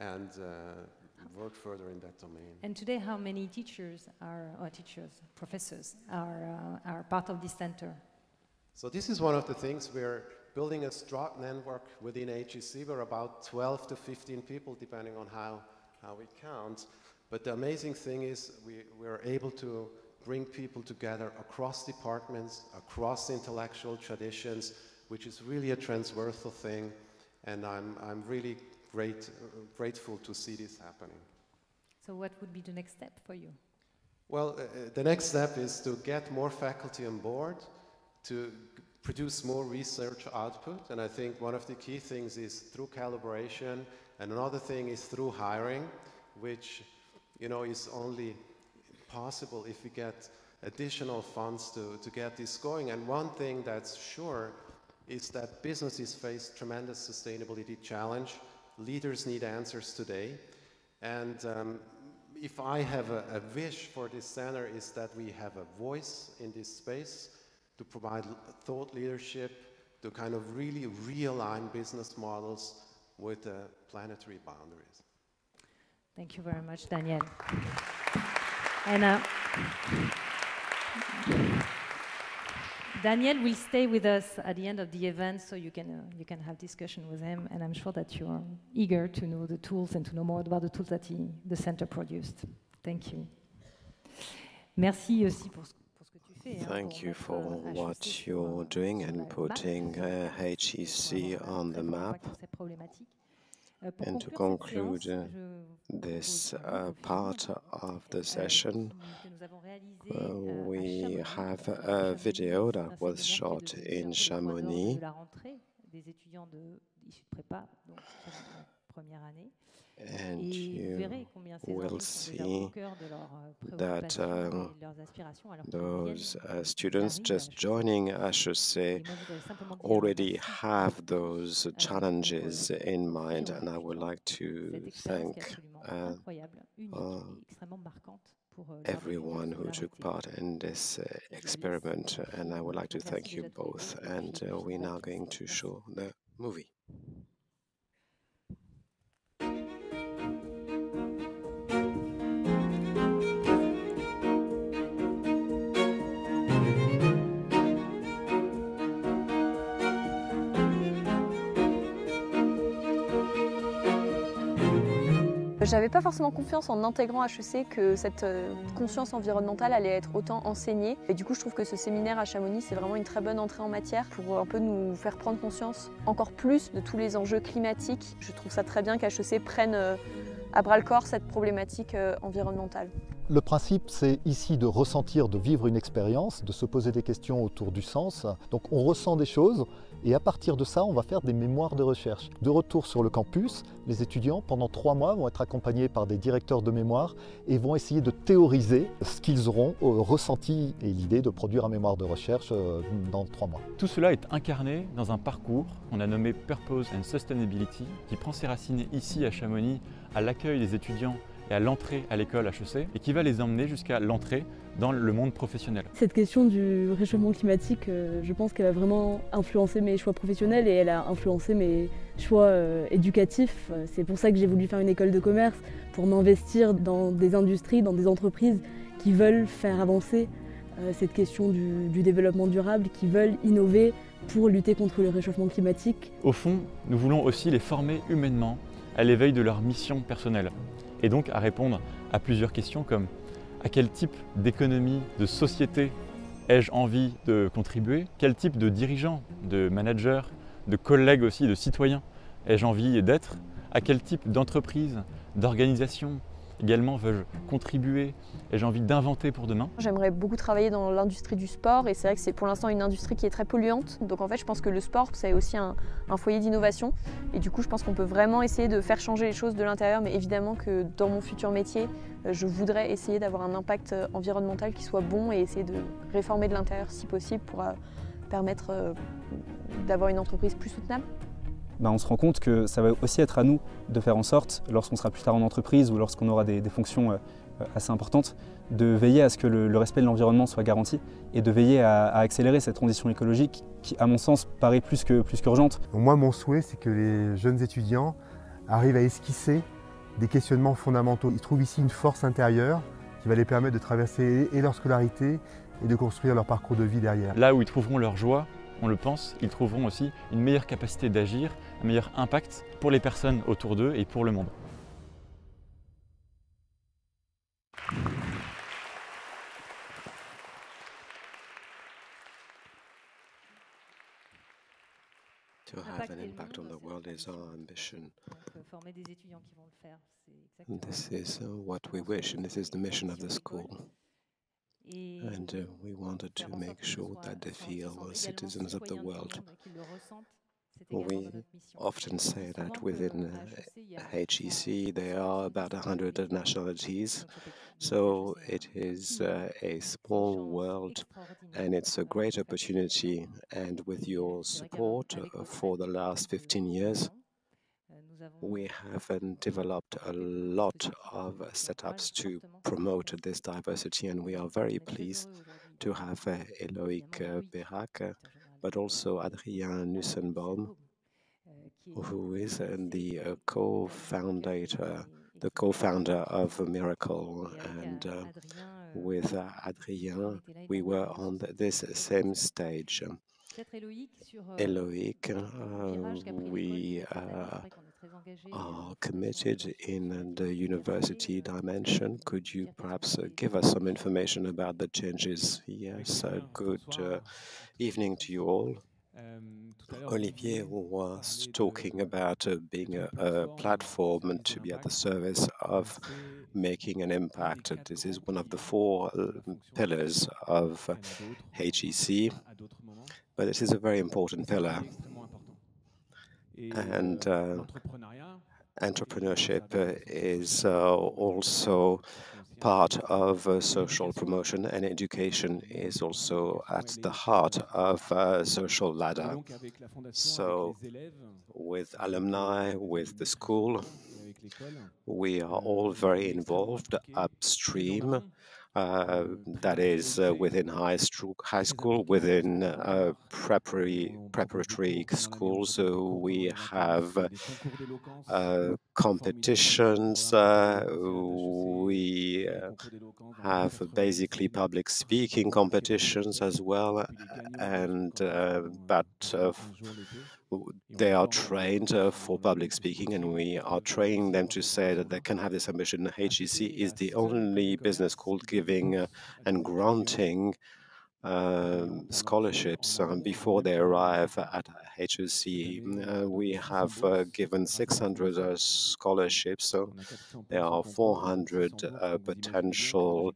and uh, work further in that domain. And today, how many teachers are, or teachers, professors, are, uh, are part of this center? So this is one of the things we're building a strong network within HEC. We're about 12 to 15 people, depending on how, how we count. But the amazing thing is we, we're able to bring people together across departments, across intellectual traditions, which is really a transversal thing. And I'm, I'm really great, grateful to see this happening. So what would be the next step for you? Well, uh, uh, the next step is to get more faculty on board, to produce more research output. And I think one of the key things is through calibration, and another thing is through hiring, which you know is only possible if we get additional funds to, to get this going. And one thing that's sure is that businesses face tremendous sustainability challenge. Leaders need answers today. And um, if I have a, a, wish for this center is that we have a voice in this space to provide thought leadership, to kind of really realign business models with the planetary boundaries. Thank you very much, Daniel. And uh, Daniel will stay with us at the end of the event, so you can uh, you can have discussion with him. And I'm sure that you are eager to know the tools and to know more about the tools that he, the center produced. Thank you. Merci aussi pour ce Thank you for what you're doing and putting uh, HEC on the map. And to conclude uh, this uh, part of the session, uh, we have a video that was shot in Chamonix and you will see that um, those uh, students just joining HEC already have those challenges in mind, and I would like to thank uh, uh, everyone who took part in this uh, experiment, and I would like to thank you both. And uh, we're now going to show the movie. J'avais pas forcément confiance en intégrant HEC que cette euh, conscience environnementale allait être autant enseignée. Et du coup, je trouve que ce séminaire à Chamonix, c'est vraiment une très bonne entrée en matière pour un peu nous faire prendre conscience encore plus de tous les enjeux climatiques. Je trouve ça très bien qu'HEC prenne euh, à bras le corps cette problématique euh, environnementale. Le principe, c'est ici de ressentir, de vivre une expérience, de se poser des questions autour du sens. Donc on ressent des choses et à partir de ça, on va faire des mémoires de recherche. De retour sur le campus, les étudiants, pendant trois mois, vont être accompagnés par des directeurs de mémoire et vont essayer de théoriser ce qu'ils auront euh, ressenti et l'idée de produire un mémoire de recherche euh, dans trois mois. Tout cela est incarné dans un parcours qu'on a nommé Purpose and Sustainability, qui prend ses racines ici à Chamonix, à l'accueil des étudiants et à l'entrée à l'école HEC et qui va les emmener jusqu'à l'entrée dans le monde professionnel. Cette question du réchauffement climatique, euh, je pense qu'elle a vraiment influencé mes choix professionnels et elle a influencé mes choix euh, éducatifs. C'est pour ça que j'ai voulu faire une école de commerce, pour m'investir dans des industries, dans des entreprises qui veulent faire avancer euh, cette question du, du développement durable, qui veulent innover pour lutter contre le réchauffement climatique. Au fond, nous voulons aussi les former humainement à l'éveil de leur mission personnelle et donc à répondre à plusieurs questions comme à quel type d'économie, de société ai-je envie de contribuer? Quel type de dirigeant, de manager, de collègue aussi, de citoyen ai-je envie d'être? À quel type d'entreprise, d'organisation également veux-je contribuer et j'ai envie d'inventer pour demain J'aimerais beaucoup travailler dans l'industrie du sport et c'est vrai que c'est pour l'instant une industrie qui est très polluante. Donc en fait, je pense que le sport, c'est aussi un, foyer d'innovation. Et du coup, je pense qu'on peut vraiment essayer de faire changer les choses de l'intérieur. Mais évidemment que dans mon futur métier, euh, je voudrais essayer d'avoir un impact euh, environnemental qui soit bon et essayer de réformer de l'intérieur si possible pour euh, permettre d'avoir une entreprise plus soutenable. Ben, on se rend compte que ça va aussi être à nous de faire en sorte, lorsqu'on sera plus tard en entreprise ou lorsqu'on aura des, fonctions euh, assez importantes, de veiller à ce que le, respect de l'environnement soit garanti et de veiller à, accélérer cette transition écologique qui, à mon sens, paraît plus qu'urgente. Plus qu'urgente. Moi, mon souhait, c'est que les jeunes étudiants arrivent à esquisser des questionnements fondamentaux. Ils trouvent ici une force intérieure qui va les permettre de traverser et leur scolarité et de construire leur parcours de vie derrière. Là où ils trouveront leur joie, on le pense, ils trouveront aussi une meilleure capacité d'agir, un meilleur impact pour les personnes autour d'eux et pour le monde. To have an impact on the world is our ambition. This is uh, what we wish, and this is the mission of the school. And uh, we wanted to make sure that they feel citizens of the world. We often say that within HEC there are about 100 nationalities, so it is uh, a small world and it's a great opportunity. And with your support for the last 15 years, we have developed a lot of setups to promote this diversity, and we are very pleased to have uh, Eloïc uh, Peyrache, but also Adrien Nussenbaum, who is uh, the uh, co-founder, the co-founder of Mirakl, and uh, with uh, Adrien, we were on this same stage. Eloïc, we are committed in the university dimension. Could you perhaps uh, give us some information about the changes? Yes, uh, good uh, evening to you all. Olivier was talking about uh, being a, a, platform and to be at the service of making an impact. This is one of the four uh, pillars of HEC, but it is a very important pillar and uh, entrepreneurship is uh, also part of uh, social promotion and education is also at the heart of uh, social ladder. So with alumni, with the school, we are all very involved upstream uh, that is uh, within high, high school, within uh, preparatory, preparatory schools. So we have uh, competitions. Uh, we have basically public speaking competitions as well, and but they are trained uh, for public speaking, and we are training them to say that they can have this ambition. HEC is the only business school giving uh, and granting um, scholarships um, before they arrive at HEC. Uh, we have uh, given 600 uh, scholarships, so there are 400 uh, potential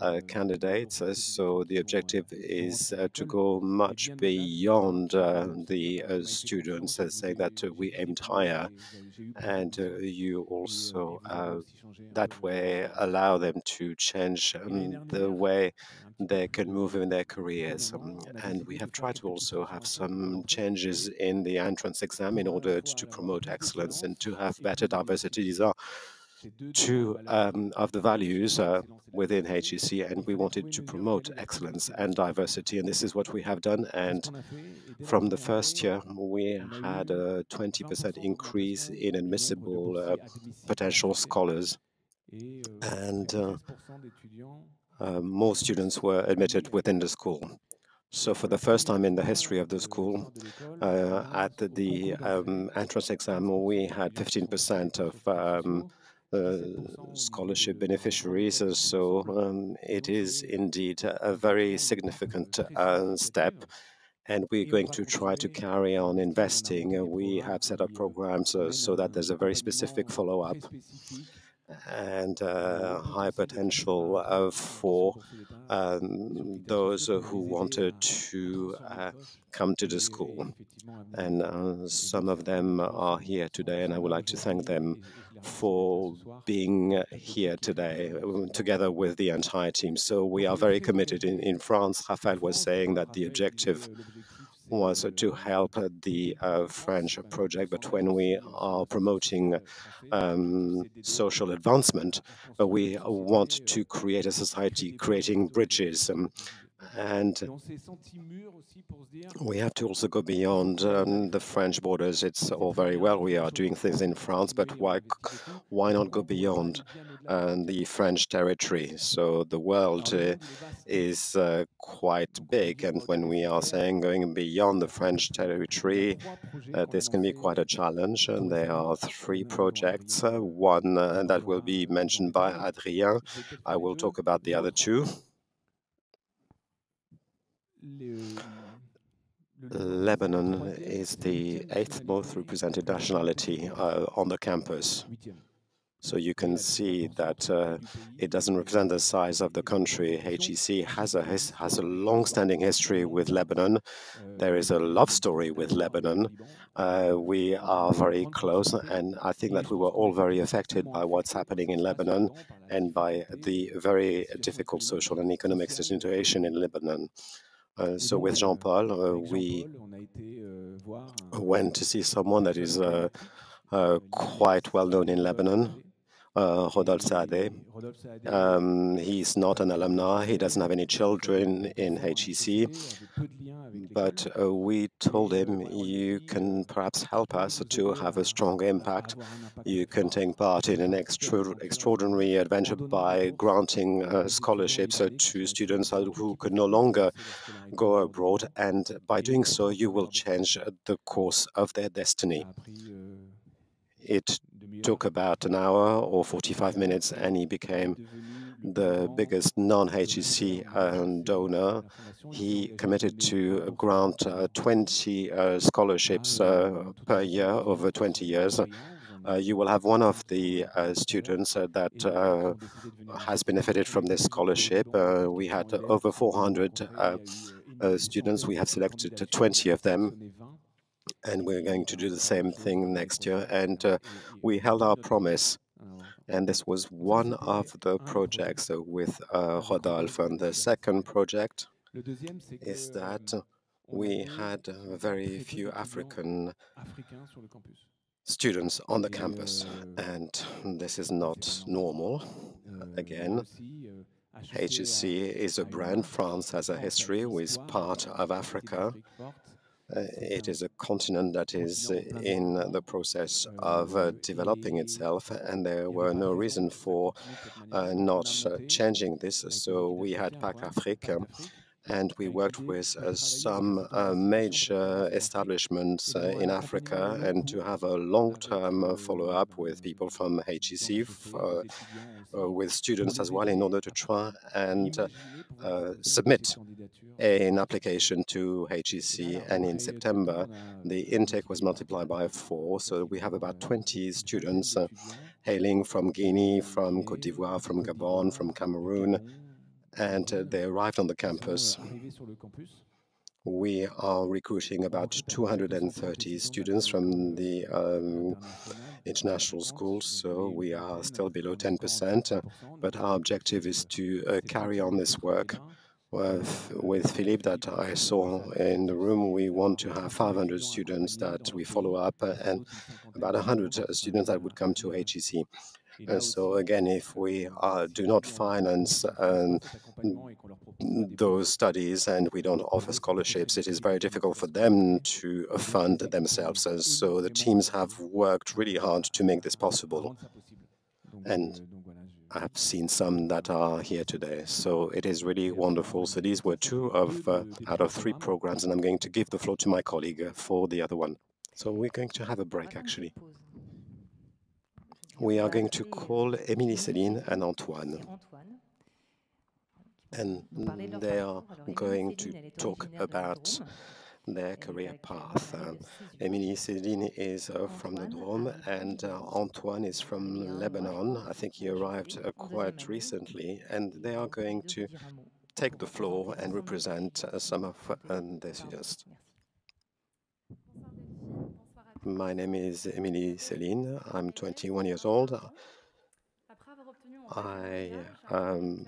uh, candidates. Uh, so the objective is to go much beyond the students, saying that we aimed higher, and you also that way allow them to change um, the way they can move in their careers. Um, and we have tried to also have some changes in the entrance exam in order to promote excellence and to have better diversity. These are two um, of the values uh, within HEC, and we wanted to promote excellence and diversity, and this is what we have done. And from the first year, we had a 20% increase in admissible uh, potential scholars, and uh, uh, more students were admitted within the school. So for the first time in the history of the school, uh, at the, the um, entrance exam, we had 15% of um, uh, scholarship beneficiaries. So um, it is indeed a very significant uh, step. And we're going to try to carry on investing. We have set up programs uh, so that there's a very specific follow-up and uh, high potential uh, for um, those who wanted to uh, come to the school. And uh, some of them are here today, and I would like to thank them for being here today together with the entire team. So we are very committed. In, in France, Raphaëlle was saying that the objective was to help the uh, French project, but when we are promoting um, social advancement, we want to create a society creating bridges. Um, and we have to also go beyond um, the French borders. It's all very well we are doing things in France, but why why not go beyond uh, the French territory? So the world uh, is uh, quite big, and when we are saying going beyond the French territory, uh, this can be quite a challenge. And there are three projects. Uh, one uh, that will be mentioned by Adrien. I will talk about the other two. Lebanon is the eighth most represented nationality uh, on the campus. So you can see that uh, it doesn't represent the size of the country. HEC has a has a long-standing history with Lebanon. There is a love story with Lebanon. Uh, we are very close, and I think that we were all very affected by what's happening in Lebanon and by the very difficult social and economic situation in Lebanon. Uh, so with Jean-Paul, uh, we went to see someone that is uh, uh, quite well known in Lebanon, uh, Rodolphe Saadeh. Um, he's not an alumni. He doesn't have any children in HEC. But uh, we told him, you can perhaps help us to have a strong impact. You can take part in an extra, extraordinary adventure by granting uh, scholarships uh, to students who could no longer go abroad. And by doing so, you will change the course of their destiny. It took about an hour or 45 minutes, and he became the biggest non-HEC uh, donor. He committed to grant uh, 20 uh, scholarships uh, per year over 20 years. Uh, you will have one of the uh, students that has benefited from this scholarship. we had over 400 students. We have selected 20 of them and we're going to do the same thing next year. And uh, we held our promise. And this was one of the projects with uh, Rodolphe. And the second project is that we had very few African students on the campus. And this is not normal. Again, HEC is a brand. France has a history with part of Africa. Uh, it is a continent that is in the process of uh, developing itself, and there were no reason for uh, not uh, changing this. So we had PAC Afrique, and we worked with uh, some uh, major establishments uh, in Africa and to have a long-term follow-up with people from HEC, with students as well, in order to try and submit an application to HEC. And in September, the intake was multiplied by four, so we have about 20 students hailing from Guinea, from Cote d'Ivoire, from Gabon, from Cameroon, and uh, they arrived on the campus. We are recruiting about 230 students from the um, international schools, so we are still below 10%, uh, but our objective is to uh, carry on this work. With, with Philippe that I saw in the room, we want to have 500 students that we follow up uh, and about 100 uh, students that would come to HEC. Uh, so again, if we uh, do not finance um, those studies and we don't offer scholarships, it is very difficult for them to fund themselves. Uh, so the teams have worked really hard to make this possible. And I have seen some that are here today. So it is really wonderful. So these were two of uh, out of three programs, and I'm going to give the floor to my colleague for the other one. So we're going to have a break, actually we are going to call Émilie Céline and Antoine. And they are going to talk about their career path. Um, Émilie Céline is uh, from the Drôme, and uh, Antoine is from Lebanon. I think he arrived uh, quite recently, and they are going to take the floor and represent uh, some of uh, their students. My name is Émilie Céline. I'm 21 years old. I um,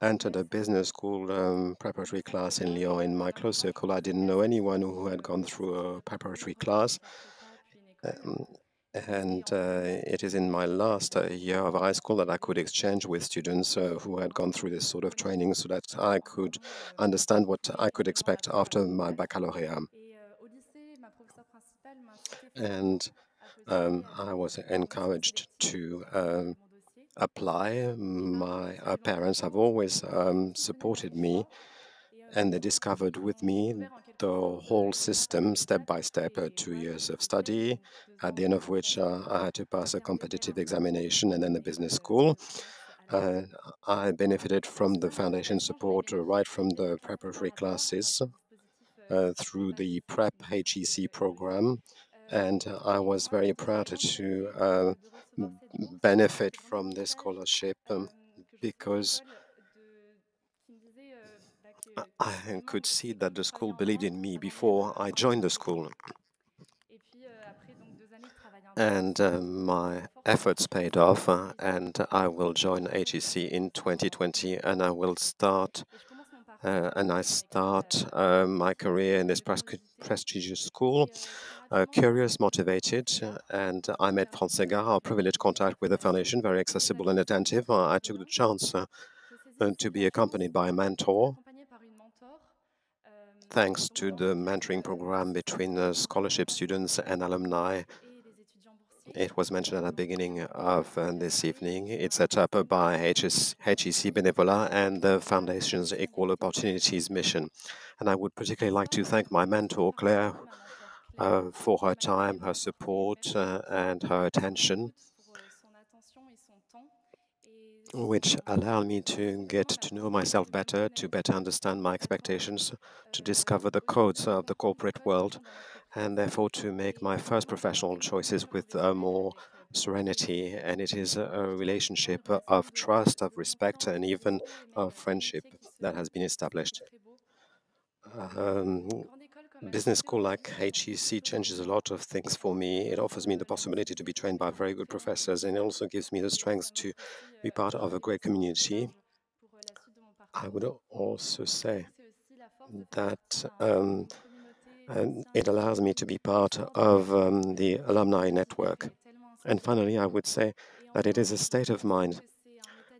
entered a business school um, preparatory class in Lyon. In my close circle, I didn't know anyone who had gone through a preparatory class. Um, and uh, it is in my last uh, year of high school that I could exchange with students uh, who had gone through this sort of training so that I could understand what I could expect after my baccalaureate and um, I was encouraged to um, apply. My uh, parents have always um, supported me, and they discovered with me the whole system step by step, uh, two years of study, at the end of which uh, I had to pass a competitive examination and then the business school. Uh, I benefited from the foundation support right from the preparatory classes uh, through the PrEP HEC program and I was very proud to uh, benefit from this scholarship um, because I could see that the school believed in me before I joined the school. And uh, my efforts paid off, uh, and I will join HEC in 2020, and I will start, uh, and I start uh, my career in this prestigious school. Uh, curious, motivated, and I met Franz Segar, a privileged contact with the foundation, very accessible and attentive. I took the chance to be accompanied by a mentor thanks to the mentoring program between uh, scholarship students and alumni. It was mentioned at the beginning of uh, this evening. It's set up by HS, HEC Bénévolat and the Foundation's Equal Opportunities Mission. And I would particularly like to thank my mentor, Claire, uh, for her time, her support, uh, and her attention which allowed me to get to know myself better, to better understand my expectations, to discover the codes of the corporate world, and therefore to make my first professional choices with uh, more serenity. And it is a relationship of trust, of respect, and even of friendship that has been established. Um, business school like HEC changes a lot of things for me. It offers me the possibility to be trained by very good professors, and it also gives me the strength to be part of a great community. I would also say that um, it allows me to be part of um, the alumni network. And finally, I would say that it is a state of mind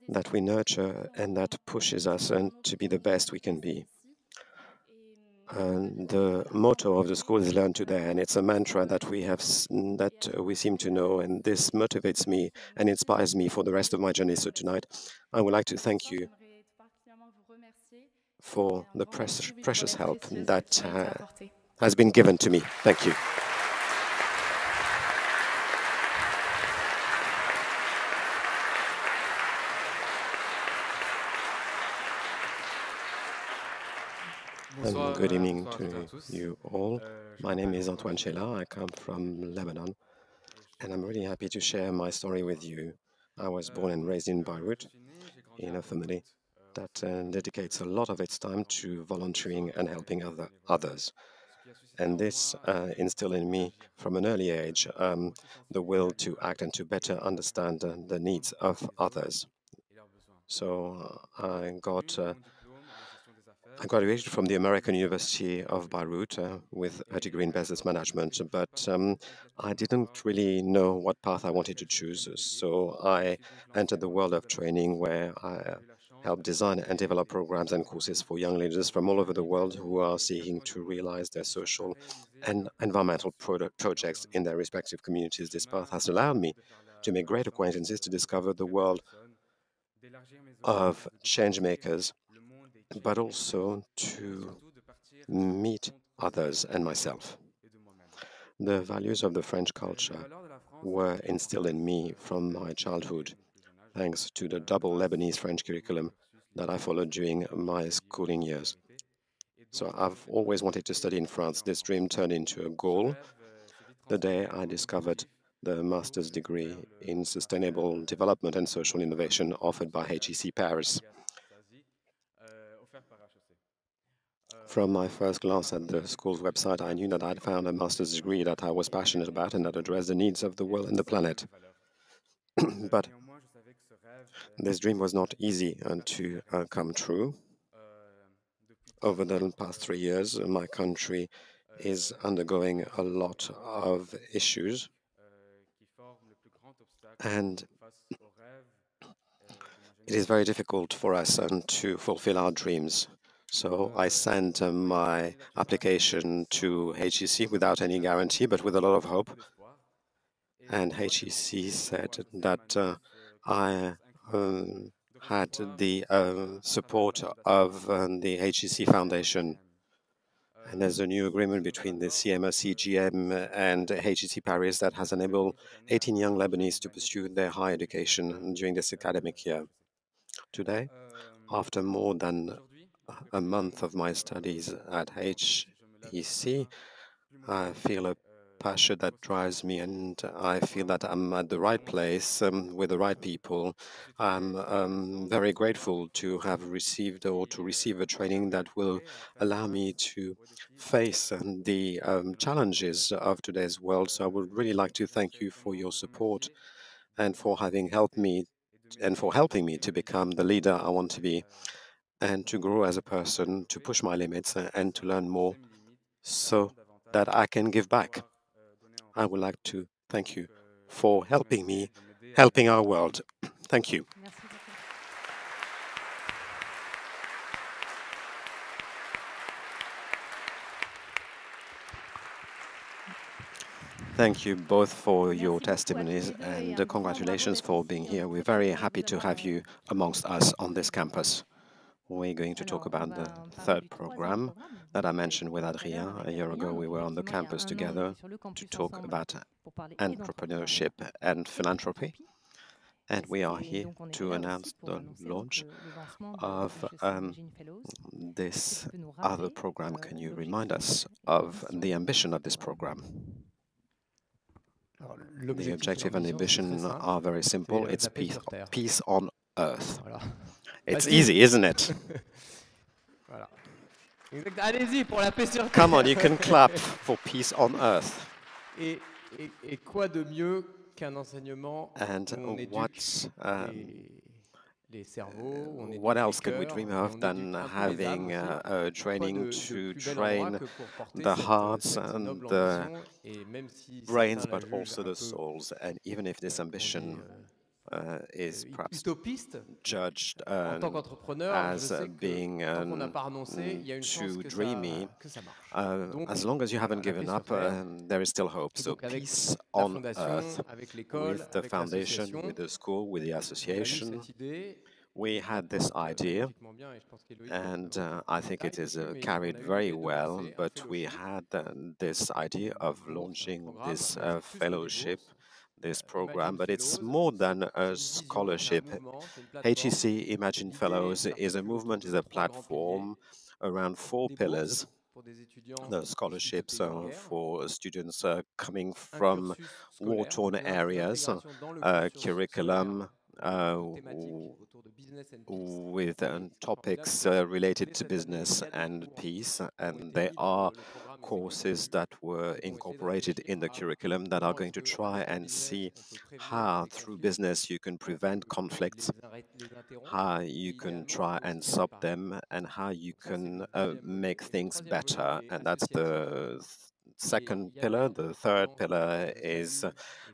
that we nurture and that pushes us and to be the best we can be. And the motto of the school is "Learn to dare," and it's a mantra that we have that we seem to know, and this motivates me and inspires me for the rest of my journey. So tonight, I would like to thank you for the precious help that uh, has been given to me. Thank you. And good evening to you all. My name is Antoine Chela. I come from Lebanon, and I'm really happy to share my story with you. I was born and raised in Beirut in a family that uh, dedicates a lot of its time to volunteering and helping other others. And this uh, instilled in me from an early age um, the will to act and to better understand uh, the needs of others. So uh, I got uh, I graduated from the American University of Beirut uh, with a degree in business management, but um, I didn't really know what path I wanted to choose. So I entered the world of training where I help design and develop programs and courses for young leaders from all over the world who are seeking to realize their social and environmental projects in their respective communities. This path has allowed me to make great acquaintances, to discover the world of change makers but also to meet others and myself. The values of the French culture were instilled in me from my childhood, thanks to the double Lebanese French curriculum that I followed during my schooling years. So I've always wanted to study in France. This dream turned into a goal the day I discovered the master's degree in sustainable development and social innovation offered by HEC Paris. From my first glance at the school's website, I knew that I'd found a master's degree that I was passionate about and that addressed the needs of the world and the planet. but this dream was not easy uh, to uh, come true. Over the past three years, my country is undergoing a lot of issues. And it is very difficult for us um, to fulfill our dreams. So I sent uh, my application to HEC without any guarantee, but with a lot of hope. And HEC said that uh, I Um, had the uh, uh, support of um, the HEC Foundation. And there's a new agreement between the CMA CGM and HEC Paris that has enabled 18 young Lebanese to pursue their higher education during this academic year. Today, after more than a month of my studies at HEC, I feel a passion that drives me, and I feel that I'm at the right place um, with the right people. I'm um, very grateful to have received or to receive a training that will allow me to face um, the um, challenges of today's world. So I would really like to thank you for your support and for having helped me and for helping me to become the leader I want to be and to grow as a person, to push my limits and to learn more so that I can give back. I would like to thank you for helping me, helping our world. thank you. Thank you both for your testimonies and congratulations for being here. We're very happy to have you amongst us on this campus. We're going to talk about the third program that I mentioned with Adrien. A year ago, we were on the campus together to talk about entrepreneurship and philanthropy. And we are here to announce the launch of um, this other program. Can you remind us of the ambition of this program? The objective and ambition are very simple. It's peace, peace on earth. It's easy, isn't it? Come on, you can clap for peace on earth. And what, um, what else can we dream of than having uh, a training to train the hearts and the brains, but also the souls? And even if this ambition uh, is perhaps judged uh, as uh, being um, too dreamy. Uh, as long as you haven't given up, um, there is still hope. So peace on earth with the foundation, with the school, with the association. We had this idea, and uh, I think it is uh, carried very well, but we had this idea of launching this fellowship this program, but it's more than a scholarship. HEC Imagine Fellows is a movement, is a platform around four pillars. The scholarships are for students uh, coming from war-torn areas, uh, curriculum, uh, with uh, topics uh, related to business and peace, and they are courses that were incorporated in the curriculum that are going to try and see how, through business, you can prevent conflicts, how you can try and stop them, and how you can uh, make things better. And that's the second pillar. The third pillar is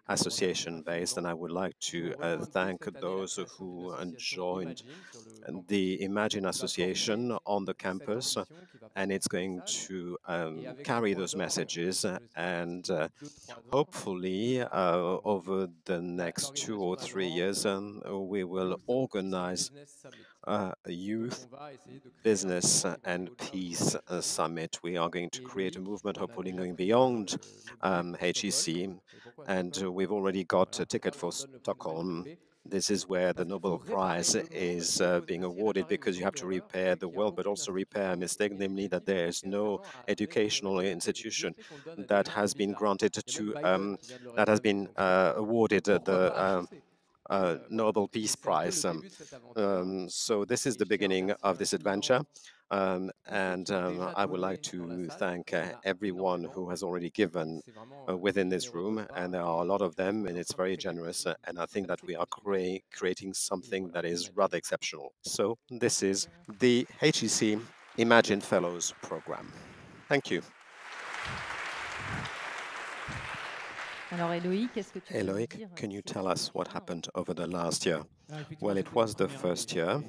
association based, and I would like to uh, thank those who joined the Imagine Association on the campus, and it's going to um, carry those messages and uh, hopefully uh, over the next two or three years, um, we will organize uh, youth, business, and peace uh, summit. We are going to create a movement, hopefully going beyond um, HEC, and uh, we've already got a ticket for Stockholm. This is where the Nobel Prize is uh, being awarded because you have to repair the world, but also repair a mistake, namely that there is no educational institution that has been granted to, um, that has been uh, awarded the um, uh, Nobel Peace Prize. Um, um, so this is the beginning of this adventure. Um, and um, I would like to thank uh, everyone who has already given uh, within this room, and there are a lot of them, and it's very generous. Uh, and I think that we are cre creating something that is rather exceptional. So this is the HEC Imagine Fellows program. Thank you. Eloïc, can you tell us what happened over the last year? Well, it was the first year.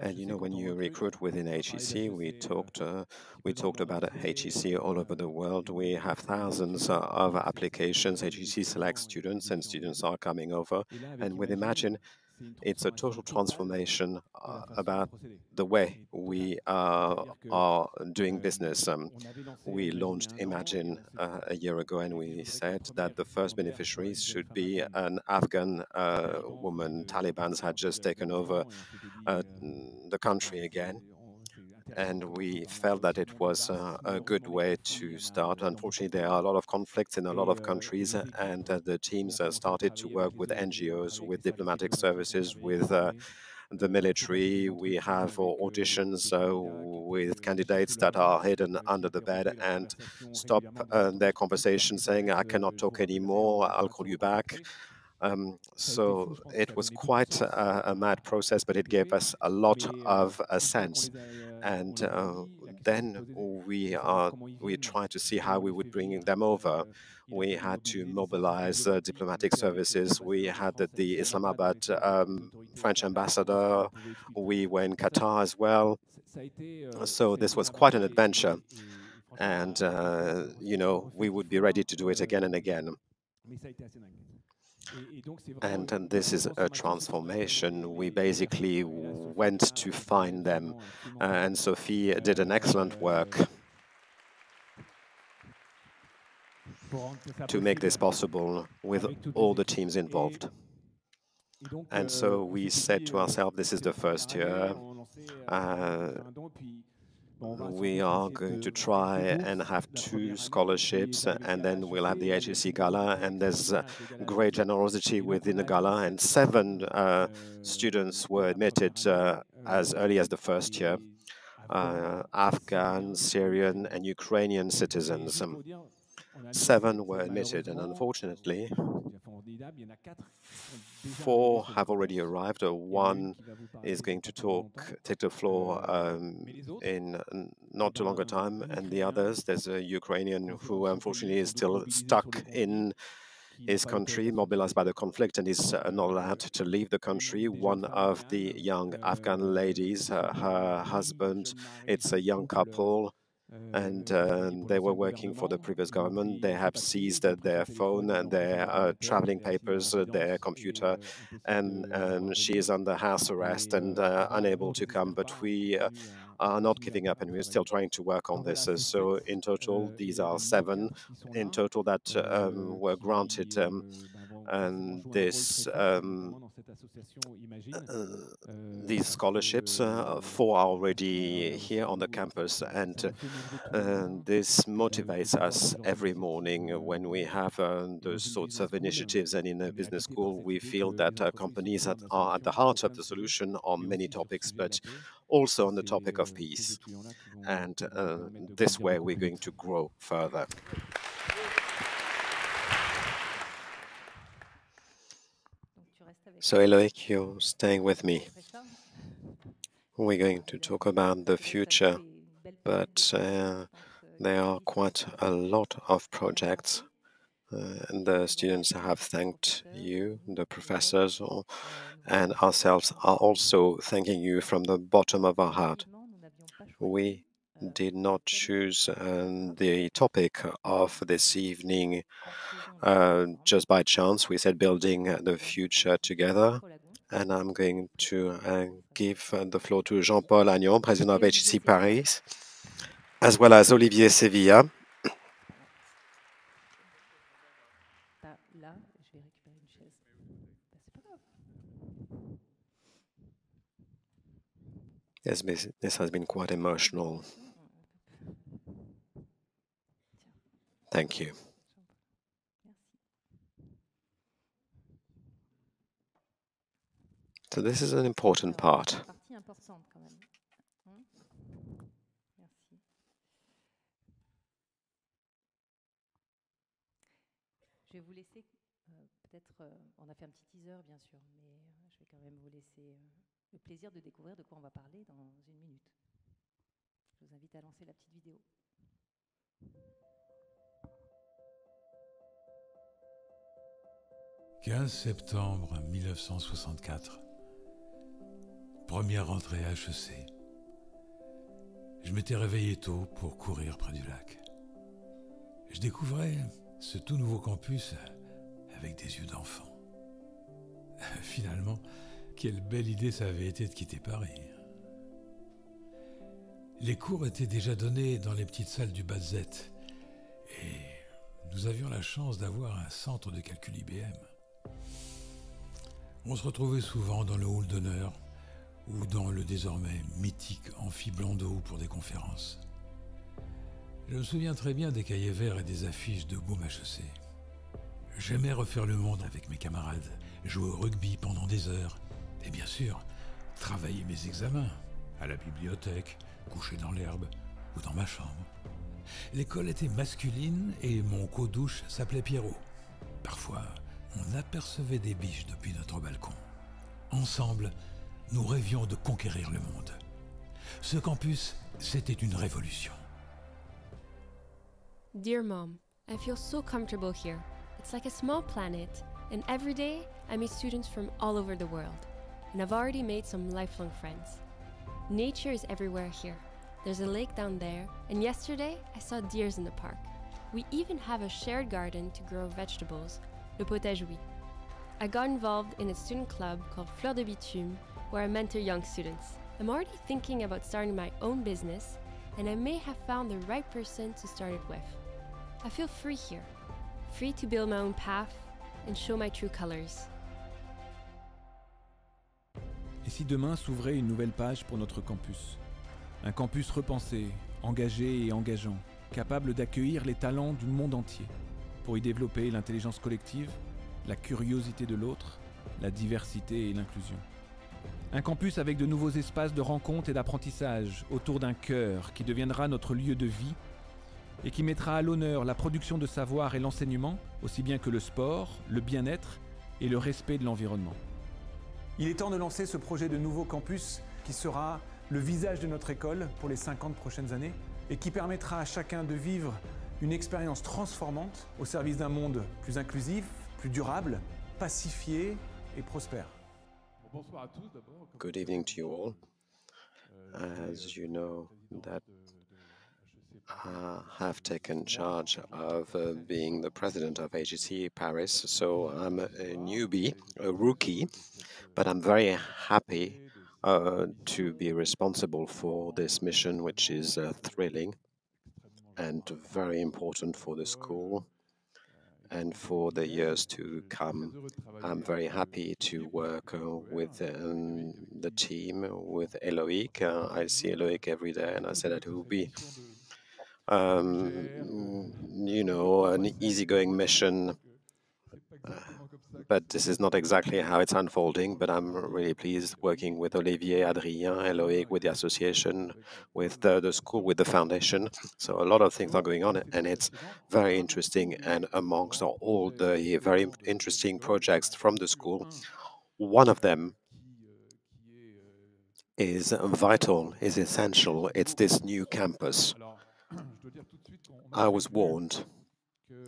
And you know, when you recruit within HEC, we talked uh, we talked about HEC all over the world. We have thousands of applications. HEC selects students, and students are coming over. And with Imagine, it's a total transformation uh, about the way we uh, are doing business. Um, we launched Imagine uh, a year ago, and we said that the first beneficiaries should be an Afghan uh, woman. Taliban's had just taken over uh, the country again. And we felt that it was uh, a good way to start. Unfortunately, there are a lot of conflicts in a lot of countries, and uh, the teams uh, started to work with NGOs, with diplomatic services, with uh, the military. We have auditions uh, with candidates that are hidden under the bed and stop uh, their conversation saying, I cannot talk anymore, I'll call you back. Um, so it was quite a, a, mad process, but it gave us a lot of a sense. And uh, then we are we tried to see how we would bring them over. We had to mobilize uh, diplomatic services. We had the, the Islamabad um, French ambassador. We were in Qatar as well. So this was quite an adventure. And, uh, you know, we would be ready to do it again and again. And, and, this is a transformation. We basically went to find them, uh, and Sophie did an excellent work to make this possible with all the teams involved. And so we said to ourselves, this is the first year. Uh, we are going to try and have two scholarships, and then we'll have the HEC Gala, and there's great generosity within the Gala, and seven uh, students were admitted uh, as early as the first year, uh, Afghan, Syrian, and Ukrainian citizens. Seven were admitted, and unfortunately, four have already arrived. One is going to talk, take the floor um, in not too long a time, and the others, there's a Ukrainian who unfortunately is still stuck in his country, mobilized by the conflict, and is uh, not allowed to leave the country. One of the young Afghan ladies, uh, her husband, it's a young couple and uh, they were working for the previous government. They have seized uh, their phone and their uh, traveling papers, uh, their computer, and um, she is under house arrest and uh, unable to come. But we uh, are not giving up, and we're still trying to work on this. so, in total, these are seven in total that um, were granted. Um, and this um, uh, these scholarships uh, four are already here on the campus and uh, this motivates us every morning when we have uh, those sorts of initiatives. And in a business school we feel that uh, companies are at the heart of the solution on many topics but also on the topic of peace. and uh, this way we're going to grow further. So, Eloïc, you're staying with me. We're going to talk about the future, but uh, there are quite a lot of projects, uh, and the students have thanked you, the professors, or, and ourselves are also thanking you from the bottom of our heart. We did not choose uh, the topic of this evening uh, just by chance. We said building the future together. And I'm going to uh, give the floor to Jean-Paul Agon, president of HEC Paris, as well as Olivier Sevillia. Yes, this has been quite emotional. Thank you. So this is an important part. Je vais vous laisser euh, peut-être, euh, on a fait un petit teaser bien sûr, mais euh, je vais quand même vous laisser euh, le plaisir de découvrir de quoi on va parler dans une minute. Je vous invite à lancer la petite vidéo. 15 septembre 1964. Première rentrée à HEC. Je m'étais réveillé tôt pour courir près du lac. Je découvrais ce tout nouveau campus avec des yeux d'enfant. Finalement, quelle belle idée ça avait été de quitter Paris. Les cours étaient déjà donnés dans les petites salles du Bazette et nous avions la chance d'avoir un centre de calcul IBM. On se retrouvait souvent dans le hall d'honneur ou dans le désormais mythique Amphi pour des conférences. Je me souviens très bien des cahiers verts et des affiches de Boom HEC. J'aimais refaire le monde avec mes camarades, jouer au rugby pendant des heures, et bien sûr, travailler mes examens, à la bibliothèque, couché dans l'herbe ou dans ma chambre. L'école était masculine et mon co-douche s'appelait Pierrot. Parfois, on apercevait des biches depuis notre balcon. Ensemble, nous rêvions de conquérir le monde. Ce campus, c'était une révolution. Dear Mom, I feel so comfortable here. It's like a small planet, and every day I meet students from all over the world. And I've already made some lifelong friends. Nature is everywhere here. There's a lake down there, and yesterday I saw deers in the park. We even have a shared garden to grow vegetables, le potagerie. I got involved in a student club called Fleur de Bitume, where I mentor young students. I'm already thinking about starting my own business, and I may have found the right person to start it with. I feel free here, free to build my own path and show my true colors. Et si demain s'ouvrait une nouvelle page pour notre campus? Un campus repensé, engagé et engageant, capable d'accueillir les talents du monde entier, pour y développer l'intelligence collective, la curiosité de l'autre, la diversité et l'inclusion. Un campus avec de nouveaux espaces de rencontre et d'apprentissage autour d'un cœur qui deviendra notre lieu de vie et qui mettra à l'honneur la production de savoir et l'enseignement, aussi bien que le sport, le bien-être et le respect de l'environnement. Il est temps de lancer ce projet de nouveau campus qui sera le visage de notre école pour les 50 prochaines années et qui permettra à chacun de vivre une expérience transformante au service d'un monde plus inclusif, plus durable, pacifié et prospère. Good evening to you all. As you know, that I have taken charge of uh, being the president of HEC Paris, so I'm a, a newbie, a rookie, but I'm very happy uh, to be responsible for this mission, which is uh, thrilling and very important for the school and for the years to come. I'm very happy to work uh, with um, the team, with Eloïc. Uh, I see Eloïc every day, and I said that it will be, um, you know, an easygoing mission. But this is not exactly how it's unfolding. But I'm really pleased working with Olivier, Adrien, Eloïc, with the association, with the, the, school, with the foundation. So a lot of things are going on, and it's very interesting. And amongst all the very interesting projects from the school, one of them is vital, is essential. It's this new campus. I was warned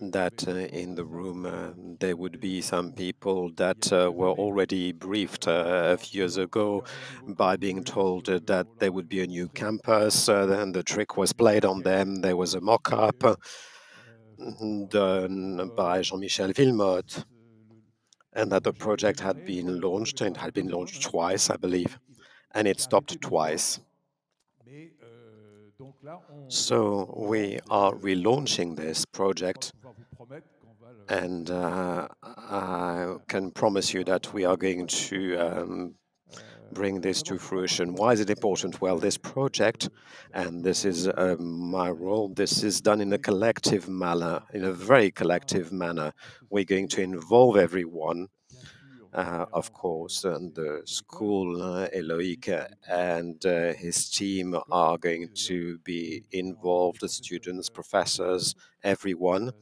that uh, in the room uh, there would be some people that uh, were already briefed a few years ago by being told that there would be a new campus. Then the trick was played on them. There was a mock up done by Jean Michel Wilmotte, and that the project had been launched and had been launched twice, I believe, and it stopped twice. So we are relaunching this project, and uh, I can promise you that we are going to um, bring this to fruition. Why is it important? Well, this project, and this is uh, my role, this is done in a collective manner, in a very collective manner. We're going to involve everyone of course, and the school, uh, and uh, his team are going to be involved, students, professors, everyone.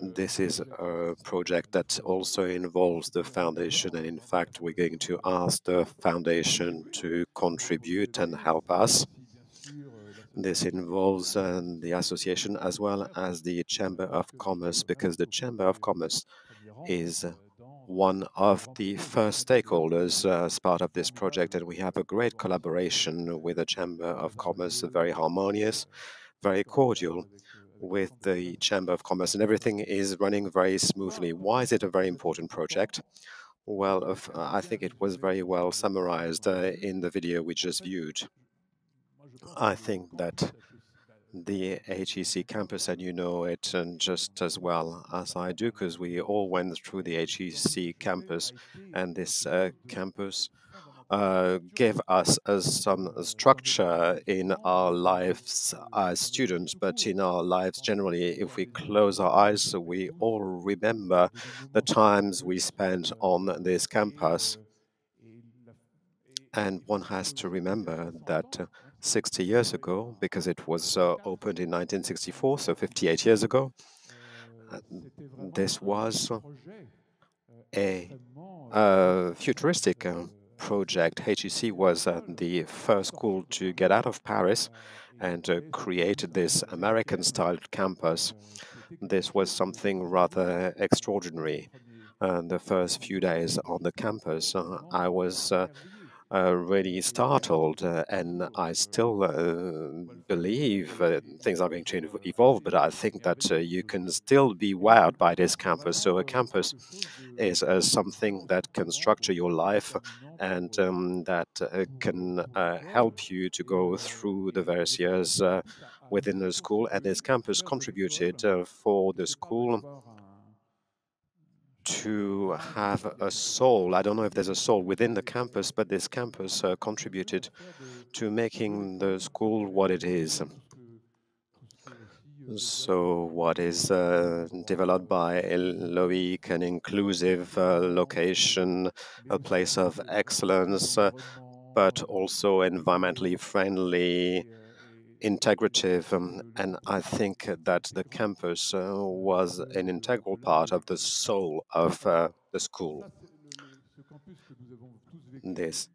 This is a project that also involves the foundation, and in fact, we're going to ask the foundation to contribute and help us. This involves uh, the association as well as the Chamber of Commerce, because the Chamber of Commerce is one of the first stakeholders uh, as part of this project, and we have a great collaboration with the Chamber of Commerce, very harmonious, very cordial with the Chamber of Commerce, and everything is running very smoothly. Why is it a very important project? Well, I think it was very well summarized uh, in the video we just viewed. I think that the HEC campus, and you know it and just as well as I do, because we all went through the HEC campus, and this uh, campus uh, give us uh, some structure in our lives as students, but in our lives generally, if we close our eyes, we all remember the times we spent on this campus. And one has to remember that 60 years ago, because it was uh, opened in 1964, so 58 years ago, uh, this was a, a futuristic project, HEC was uh, the first school to get out of Paris and uh, create this American-style campus. This was something rather extraordinary. Uh, the first few days on the campus, uh, I was uh, uh, really startled, and I still believe things are going to evolve, but I think that you can still be wowed by this campus. So a campus is something that can structure your life and um, that uh, can uh, help you to go through the various years uh, within the school. And this campus contributed for the school to have a soul. I don't know if there's a soul within the campus, but this campus uh, contributed to making the school what it is. So, what is uh, developed by Loic, an inclusive uh, location, a place of excellence, uh, but also environmentally friendly, integrative, um, and I think that the campus uh, was an integral part of the soul of uh, the school. This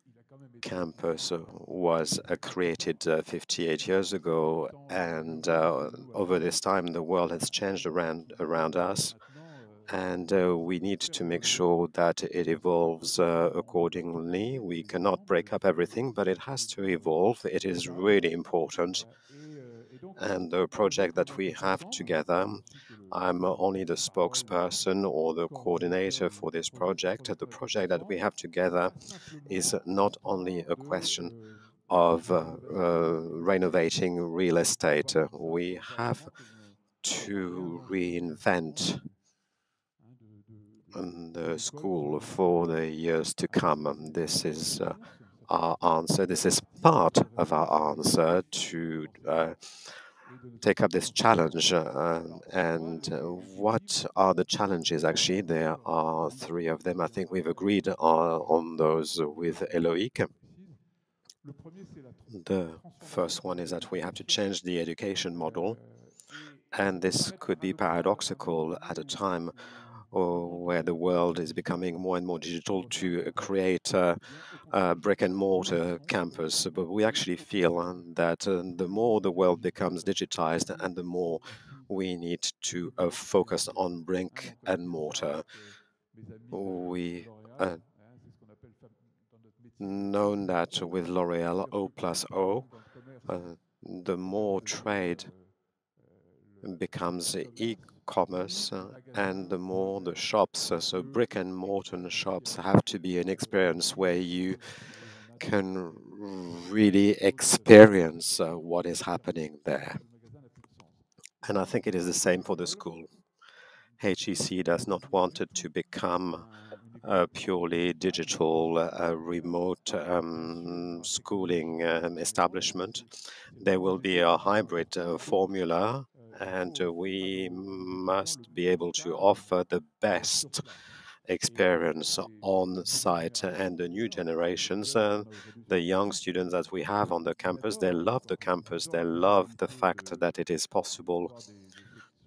campus was uh, created uh, 58 years ago, and uh, over this time, the world has changed around around us, and uh, we need to make sure that it evolves uh, accordingly. We cannot break up everything, but it has to evolve. It is really important, and the project that we have together I'm only the spokesperson or the coordinator for this project. The project that we have together is not only a question of uh, uh, renovating real estate. we have to reinvent the school for the years to come. This is uh, our answer. This is part of our answer to uh, take up this challenge. Uh, and uh, what are the challenges? Actually, there are three of them. I think we've agreed on, on those with Eloïc. The first one is that we have to change the education model. And this could be paradoxical at a time where the world is becoming more and more digital to create a, a brick and mortar campus. But we actually feel um, that uh, the more the world becomes digitized and the more we need to uh, focus on brick and mortar. We uh, known that with L'Oreal O plus O, uh, the more trade becomes e commerce uh, and the more the shops, uh, so brick and mortar shops, have to be an experience where you can really experience uh, what is happening there. And I think it is the same for the school. HEC does not want it to become a purely digital, uh, remote um, schooling um, establishment. There will be a hybrid uh, formula and uh, we must be able to offer the best experience on site and the new generations uh, the young students that we have on the campus. They love the campus. They love the fact that it is possible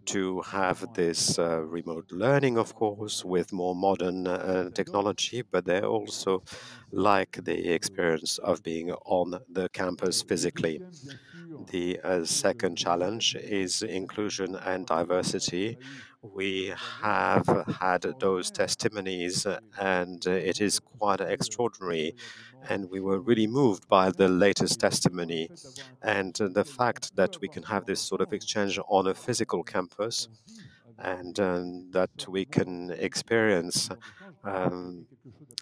to have this uh, remote learning, of course, with more modern uh, technology, but they also like the experience of being on the campus physically. The uh, second challenge is inclusion and diversity. We have had those testimonies, and it is quite extraordinary. And we were really moved by the latest testimony and the fact that we can have this sort of exchange on a physical campus and um, that we can experience um,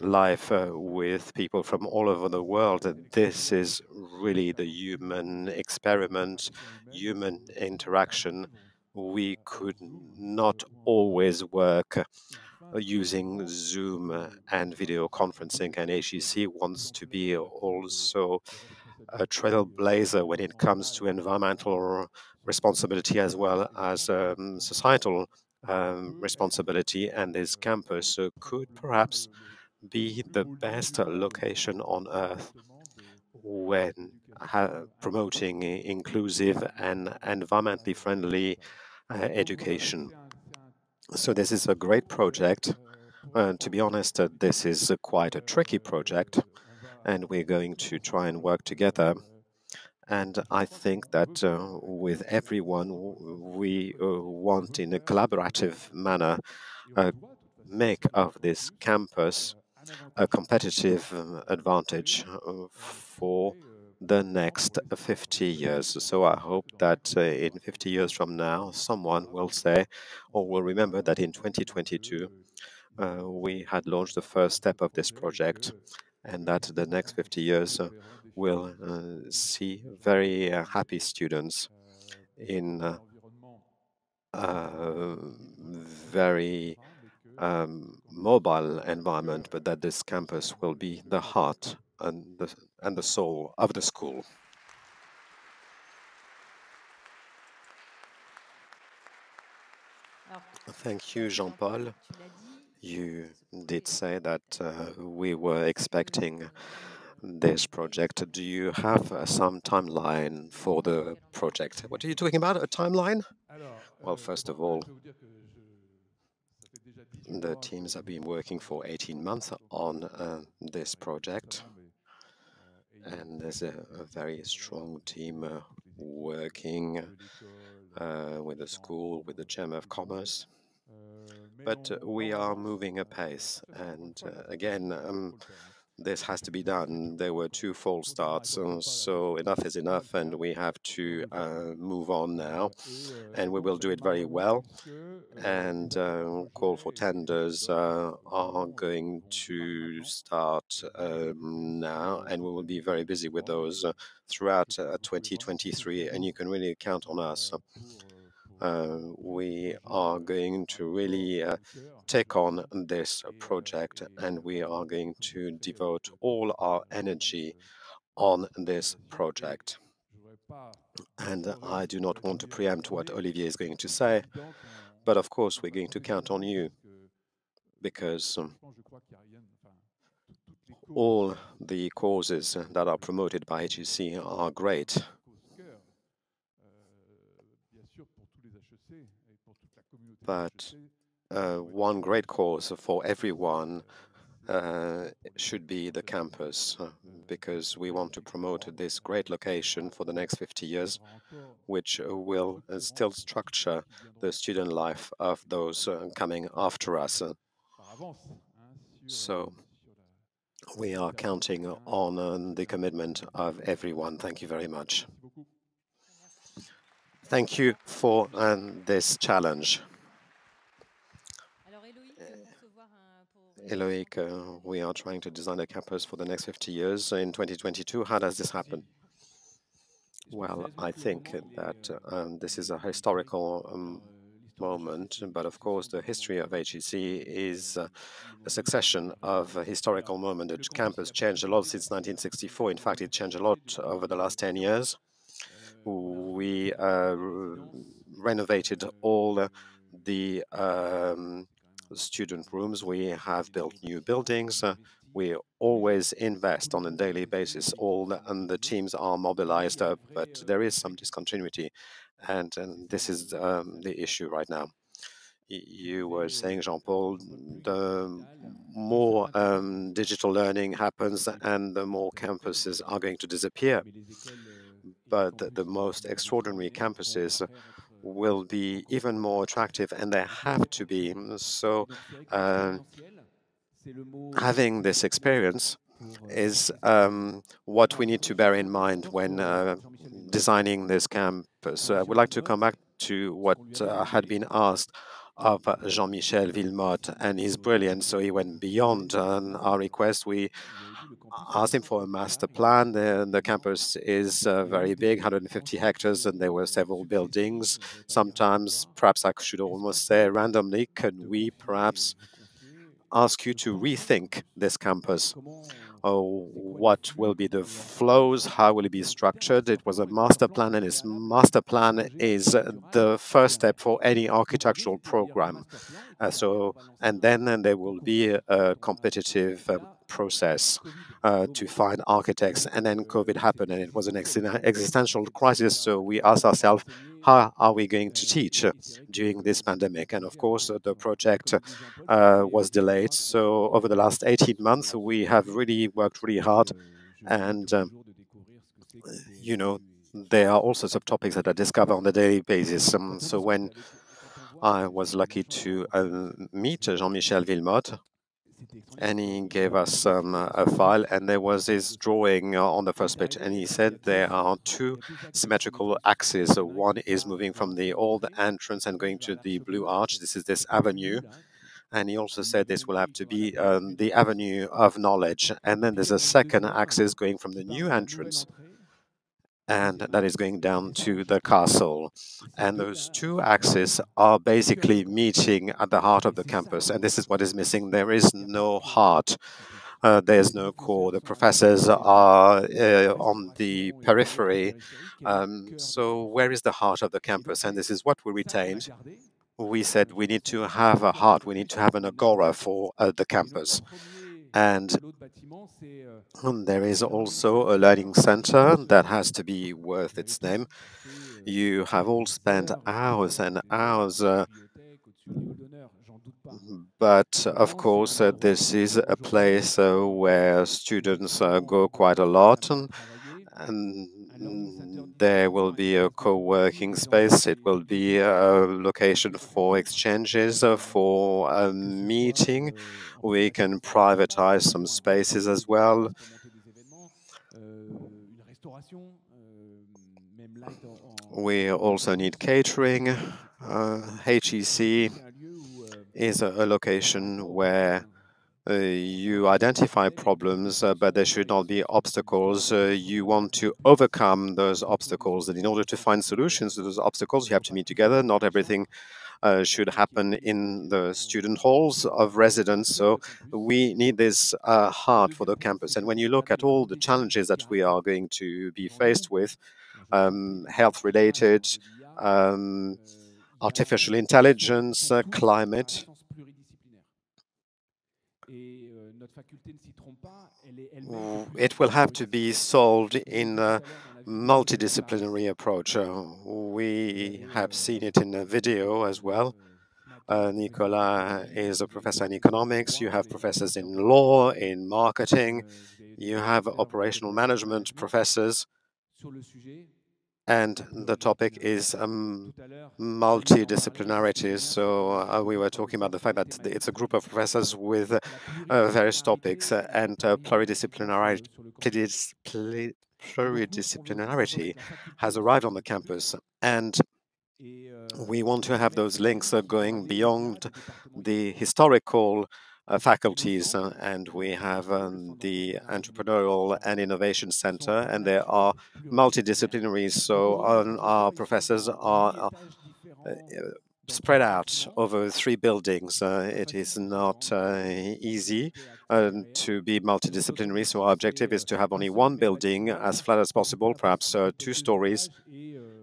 life uh, with people from all over the world. This is really the human experiment, human interaction. We could not always work using Zoom and video conferencing, and HEC wants to be also a trailblazer when it comes to environmental responsibility as well as um, societal um, responsibility. And this campus uh, could perhaps be the best location on earth when promoting inclusive and environmentally friendly uh, education. So this is a great project. And to be honest, uh, this is quite a tricky project, and we're going to try and work together. And I think that uh, with everyone, we uh, want in a collaborative manner uh, make of this campus a competitive um, advantage for the next 50 years. So I hope that uh, in 50 years from now, someone will say or will remember that in 2022, uh, we had launched the first step of this project and that the next 50 years uh, will uh, see very uh, happy students in a very um, mobile environment, but that this campus will be the heart and the, and the soul of the school. Thank you, Jean-Paul. You did say that uh, we were expecting this project. Do you have uh, some timeline for the project? What are you talking about? A timeline? Well, first of all, the teams have been working for 18 months on uh, this project and there's a, a very strong team uh, working uh, with the school, with the Chamber of Commerce. But uh, we are moving apace, and uh, again, um, this has to be done. There were two false starts, so enough is enough, and we have to uh, move on now. And we will do it very well. And uh, call for tenders uh, are going to start um, now, and we will be very busy with those uh, throughout uh, 2023. And you can really count on us. Uh, we are going to really uh, take on this project and we are going to devote all our energy on this project. And I do not want to preempt what Olivier is going to say, but of course we're going to count on you because um, all the causes that are promoted by HEC are great. But uh, one great cause for everyone uh, should be the campus, uh, because we want to promote this great location for the next 50 years, which will uh, still structure the student life of those uh, coming after us. So we are counting on the commitment of everyone. Thank you very much. Thank you for this challenge. Eloïc, uh, we are trying to design a campus for the next 50 years. In 2022, how does this happen? Well, I think that um, this is a historical um, moment, but of course the history of HEC is uh, a succession of a historical moment. The campus changed a lot since 1964. In fact, it changed a lot over the last 10 years. We uh, renovated all the um, student rooms. We have built new buildings. Uh, we always invest on a daily basis. All the, and the teams are mobilized, uh, but there is some discontinuity, and, and this is um, the issue right now. You were saying, Jean-Paul, the more um, digital learning happens and the more campuses are going to disappear. But the, the most extraordinary campuses will be even more attractive, and they have to be. So, uh, having this experience is um, what we need to bear in mind when uh, designing this campus. So I would like to come back to what uh, had been asked of Jean-Michel Wilmotte and his brilliance. So he went beyond uh, our request. We asked him for a master plan. The, the campus is uh, very big, 150 hectares, and there were several buildings. Sometimes, perhaps I should almost say randomly, can we perhaps ask you to rethink this campus. Oh, what will be the flows? How will it be structured? It was a master plan, and this master plan is uh, the first step for any architectural program. Uh, so, and then and there will be a, a competitive um, process uh, to find architects. And then COVID happened, and it was an existential crisis. So we asked ourselves, how are we going to teach during this pandemic? And of course, uh, the project uh, was delayed. So over the last 18 months, we have really worked really hard. And, um, you know, there are all sorts of topics that I discover on a daily basis. Um, so when I was lucky to uh, meet Jean-Michel Wilmotte, and he gave us um, a file, and there was his drawing uh, on the first page, and he said there are two symmetrical axes. One is moving from the old entrance and going to the Blue Arch. This is this avenue. And he also said this will have to be um, the avenue of knowledge. And then there's a second axis going from the new entrance and that is going down to the castle. And those two axes are basically meeting at the heart of the campus. And this is what is missing. There is no heart. Uh, there's no core. The professors are uh, on the periphery. Um, so, where is the heart of the campus? And this is what we retained. We said we need to have a heart, we need to have an agora for uh, the campus. And there is also a learning center that has to be worth its name. You have all spent hours and hours, uh, but of course, uh, this is a place uh, where students uh, go quite a lot, and, and there will be a co-working space. It will be a location for exchanges, uh, for a meeting. We can privatize some spaces as well. We also need catering. Uh, HEC is a, a location where uh, you identify problems, uh, but there should not be obstacles. Uh, you want to overcome those obstacles, and in order to find solutions to those obstacles, you have to meet together. Not everything uh, should happen in the student halls of residence. So we need this uh, heart for the campus. And when you look at all the challenges that we are going to be faced with, um, health related, um, artificial intelligence, uh, climate, it will have to be solved in a multidisciplinary approach. Uh, we have seen it in a video as well. Uh, Nicolas is a professor in economics. You have professors in law, in marketing. You have operational management professors and the topic is um, multidisciplinarity. So uh, we were talking about the fact that it's a group of professors with uh, various topics uh, and uh, pluridisciplinarity, pluridisciplinarity has arrived on the campus. And we want to have those links uh, going beyond the historical faculties, uh, and we have um, the Entrepreneurial and Innovation Center, and there are multidisciplinaries. So um, our professors are uh, spread out over three buildings. Uh, it is not uh, easy uh, to be multidisciplinary, so our objective is to have only one building as flat as possible, perhaps two stories,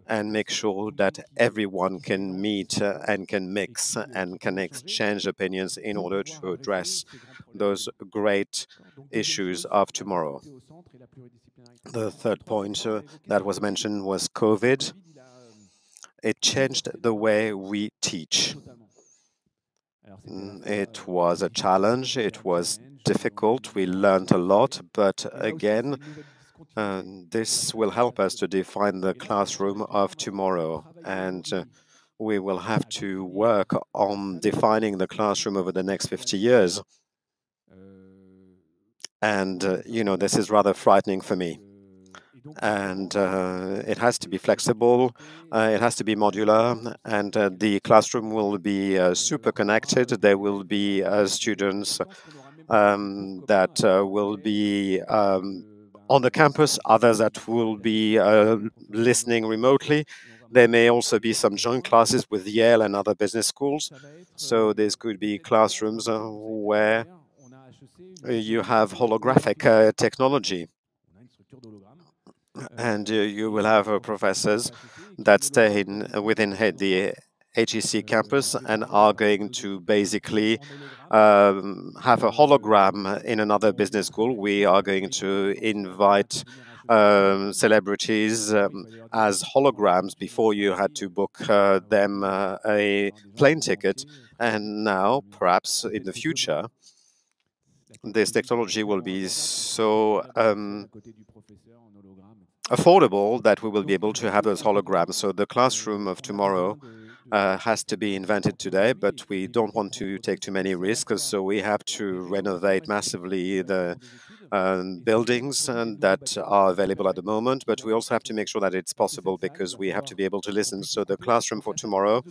and make sure that everyone can meet and can mix and can exchange opinions in order to address those great issues of tomorrow. The third point that was mentioned was COVID. It changed the way we teach. Mm, it was a challenge, it was difficult, we learned a lot, but again, and this will help us to define the classroom of tomorrow. And uh, we will have to work on defining the classroom over the next 50 years. And, uh, you know, this is rather frightening for me. And uh, it has to be flexible, uh, it has to be modular, and uh, the classroom will be uh, super connected. There will be students um, that will be um, on the campus, others that will be uh, listening remotely. There may also be some joint classes with Yale and other business schools. So this could be classrooms uh, where you have holographic uh, technology. And uh, you will have uh, professors that stay in, within the HEC campus and are going to basically um, have a hologram in another business school. We are going to invite um, celebrities um, as holograms. Before you had to book uh, them uh, a plane ticket, and now perhaps in the future this technology will be so um, affordable that we will be able to have those holograms. So the classroom of tomorrow uh, has to be invented today, but we don't want to take too many risks, so we have to renovate massively the buildings and that are available at the moment, but we also have to make sure that it's possible because we have to be able to listen. So the classroom for tomorrow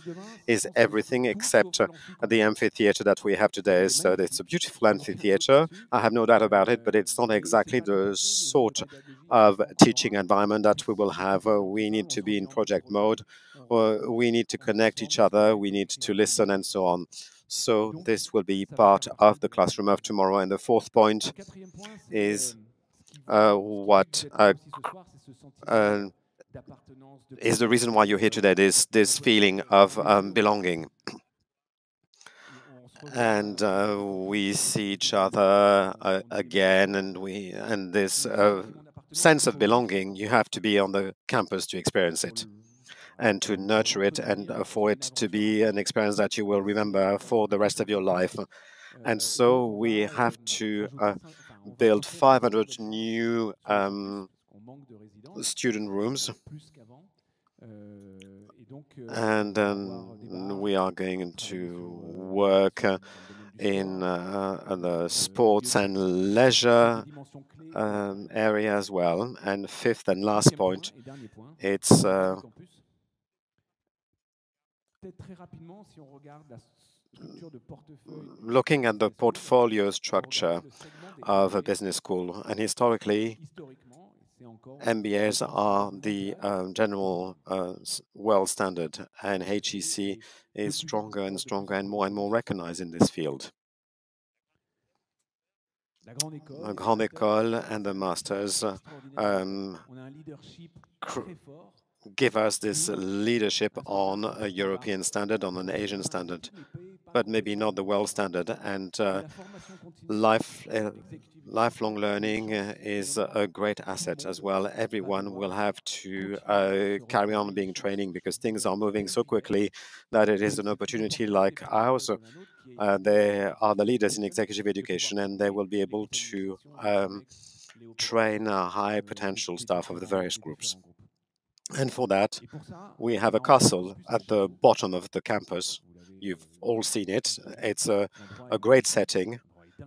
is everything except uh, the amphitheater that we have today. So it's a beautiful amphitheater. I have no doubt about it, but it's not exactly the sort of teaching environment that we will have. Uh, we need to be in project mode. Uh, we need to connect each other. We need to listen and so on. So this will be part of the classroom of tomorrow. And the fourth point is uh, what uh, uh, is the reason why you're here today. This this feeling of um, belonging. And uh, we see each other uh, again, and we and this uh, sense of belonging. You have to be on the campus to experience it and to nurture it and for it to be an experience that you will remember for the rest of your life. And so we have to uh, build 500 new um, student rooms. And um, we are going to work uh, in uh, the sports and leisure um, area as well. And fifth and last point, it's uh, looking at the portfolio structure of a business school, and historically, MBAs are the um, general uh, world standard, and HEC is stronger and stronger and more and more recognized in this field. La Grande École and the Masters um, give us this leadership on a European standard, on an Asian standard, but maybe not the world standard. And uh, life, uh, lifelong learning is a great asset as well. Everyone will have to uh, carry on being training because things are moving so quickly that it is an opportunity like ours. Uh, they are the leaders in executive education and they will be able to um, train high potential staff of the various groups. And for that, we have a castle at the bottom of the campus. You've all seen it. It's a, a great setting.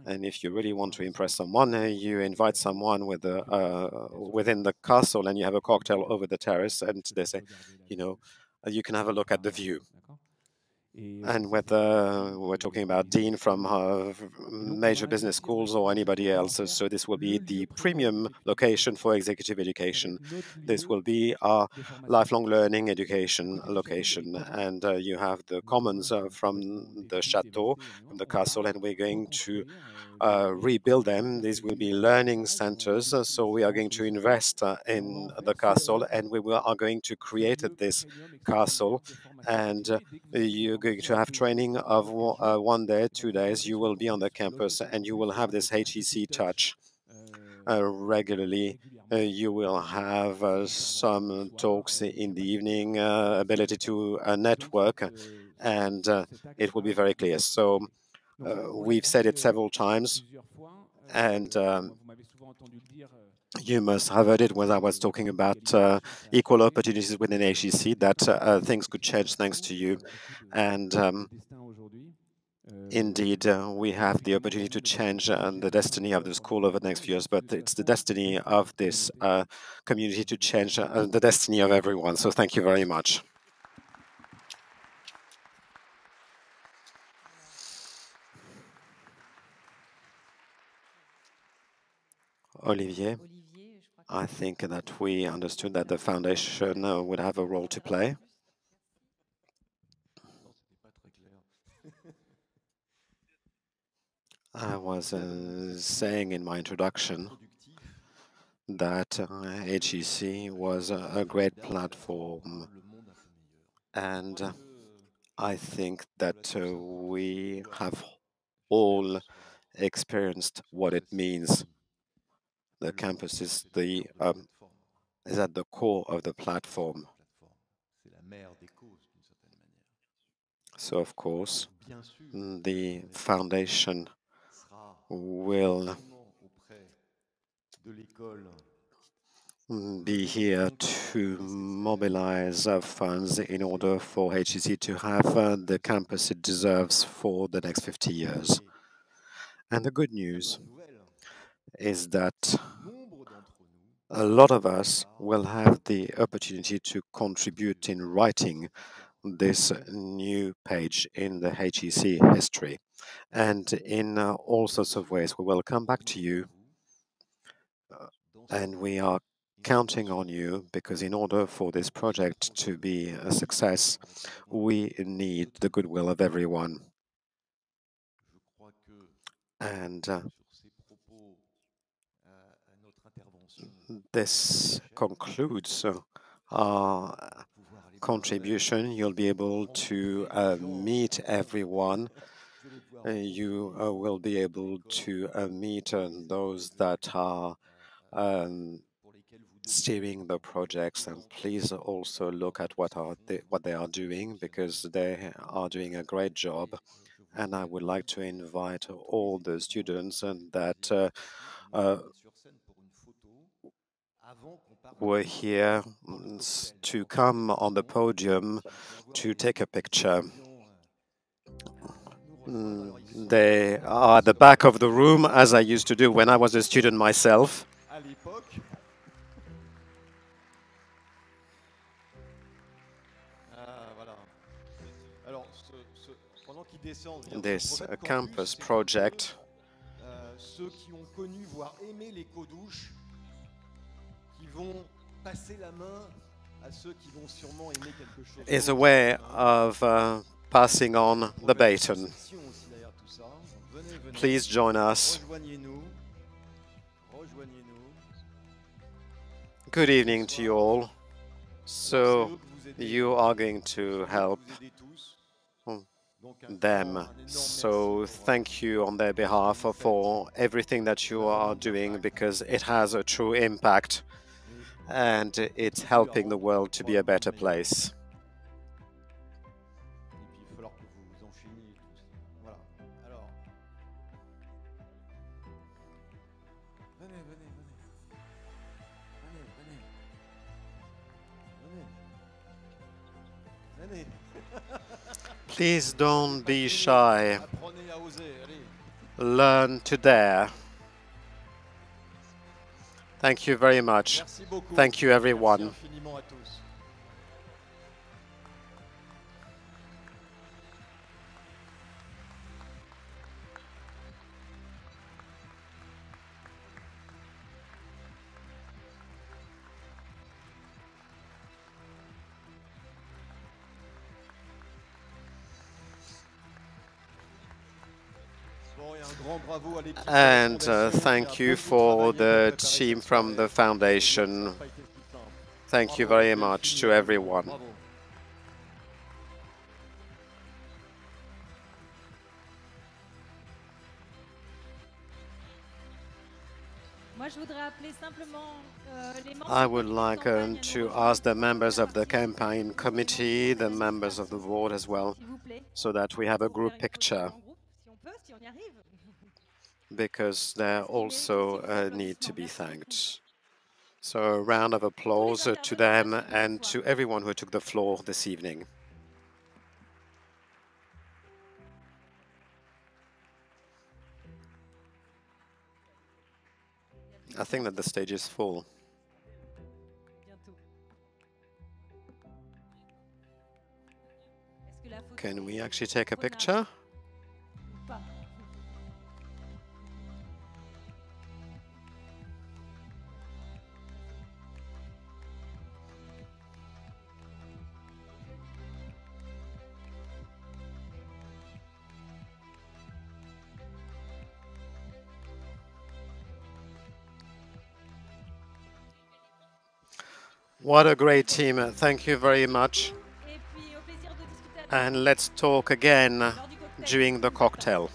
And if you really want to impress someone, uh, you invite someone with the, uh, within the castle and you have a cocktail over the terrace and they say, you know, you can have a look at the view. And whether we're talking about Dean from uh, major business schools or anybody else, so this will be the premium location for executive education. This will be our lifelong learning education location. And uh, you have the commons uh, from the chateau, from the castle, and we're going to uh, rebuild them. These will be learning centers. So we are going to invest uh, in the castle and we will, are going to create this castle. And uh, you're going to have training of uh, one day, two days. You will be on the campus and you will have this HEC touch uh, regularly. Uh, you will have some talks in the evening, ability to network, and it will be very clear. So uh, we've said it several times, and um, you must have heard it when I was talking about uh, equal opportunities within HEC, that uh, things could change thanks to you. And um, indeed, uh, we have the opportunity to change uh, the destiny of the school over the next few years, but it's the destiny of this uh, community to change the destiny of everyone. So thank you very much. Olivier, I think that we understood that the foundation uh, would have a role to play. I was uh, saying in my introduction that uh, HEC was a, great platform and uh, I think that uh, we have all experienced what it means. The campus is the um, is at the core of the platform. So of course, the foundation will be here to mobilize funds in order for HEC to have uh, the campus it deserves for the next 50 years. And the good news is that a lot of us will have the opportunity to contribute in writing this new page in the HEC history. And in uh, all sorts of ways, we will come back to you. Uh, and we are counting on you because in order for this project to be a success, we need the goodwill of everyone. And uh, this concludes uh, our contribution. You'll be able to uh, meet everyone. Uh, you uh, will be able to uh, meet those that are um, steering the projects and please also look at what are they, what they are doing because they are doing a great job and I would like to invite all the students and that uh, uh, were here to come on the podium to take a picture. Mm, they are at the back of the room, as I used to do when I was a student myself. this uh, campus project is a way of uh, passing on the baton. Please join us. Good evening to you all. So, you are going to help them. So thank you on their behalf for everything that you are doing because it has a true impact and it's helping the world to be a better place. Please don't be shy. Learn to dare. Thank you very much. Thank you, everyone. And uh, thank you for the team from the foundation. Thank you very much to everyone. I would like uh, to ask the members of the campaign committee, the members of the board as well, so that we have a group picture because they also uh, need to be thanked. So a round of applause to them and to everyone who took the floor this evening. I think that the stage is full. Can we actually take a picture? What a great team. Thank you very much. And let's talk again during the cocktail.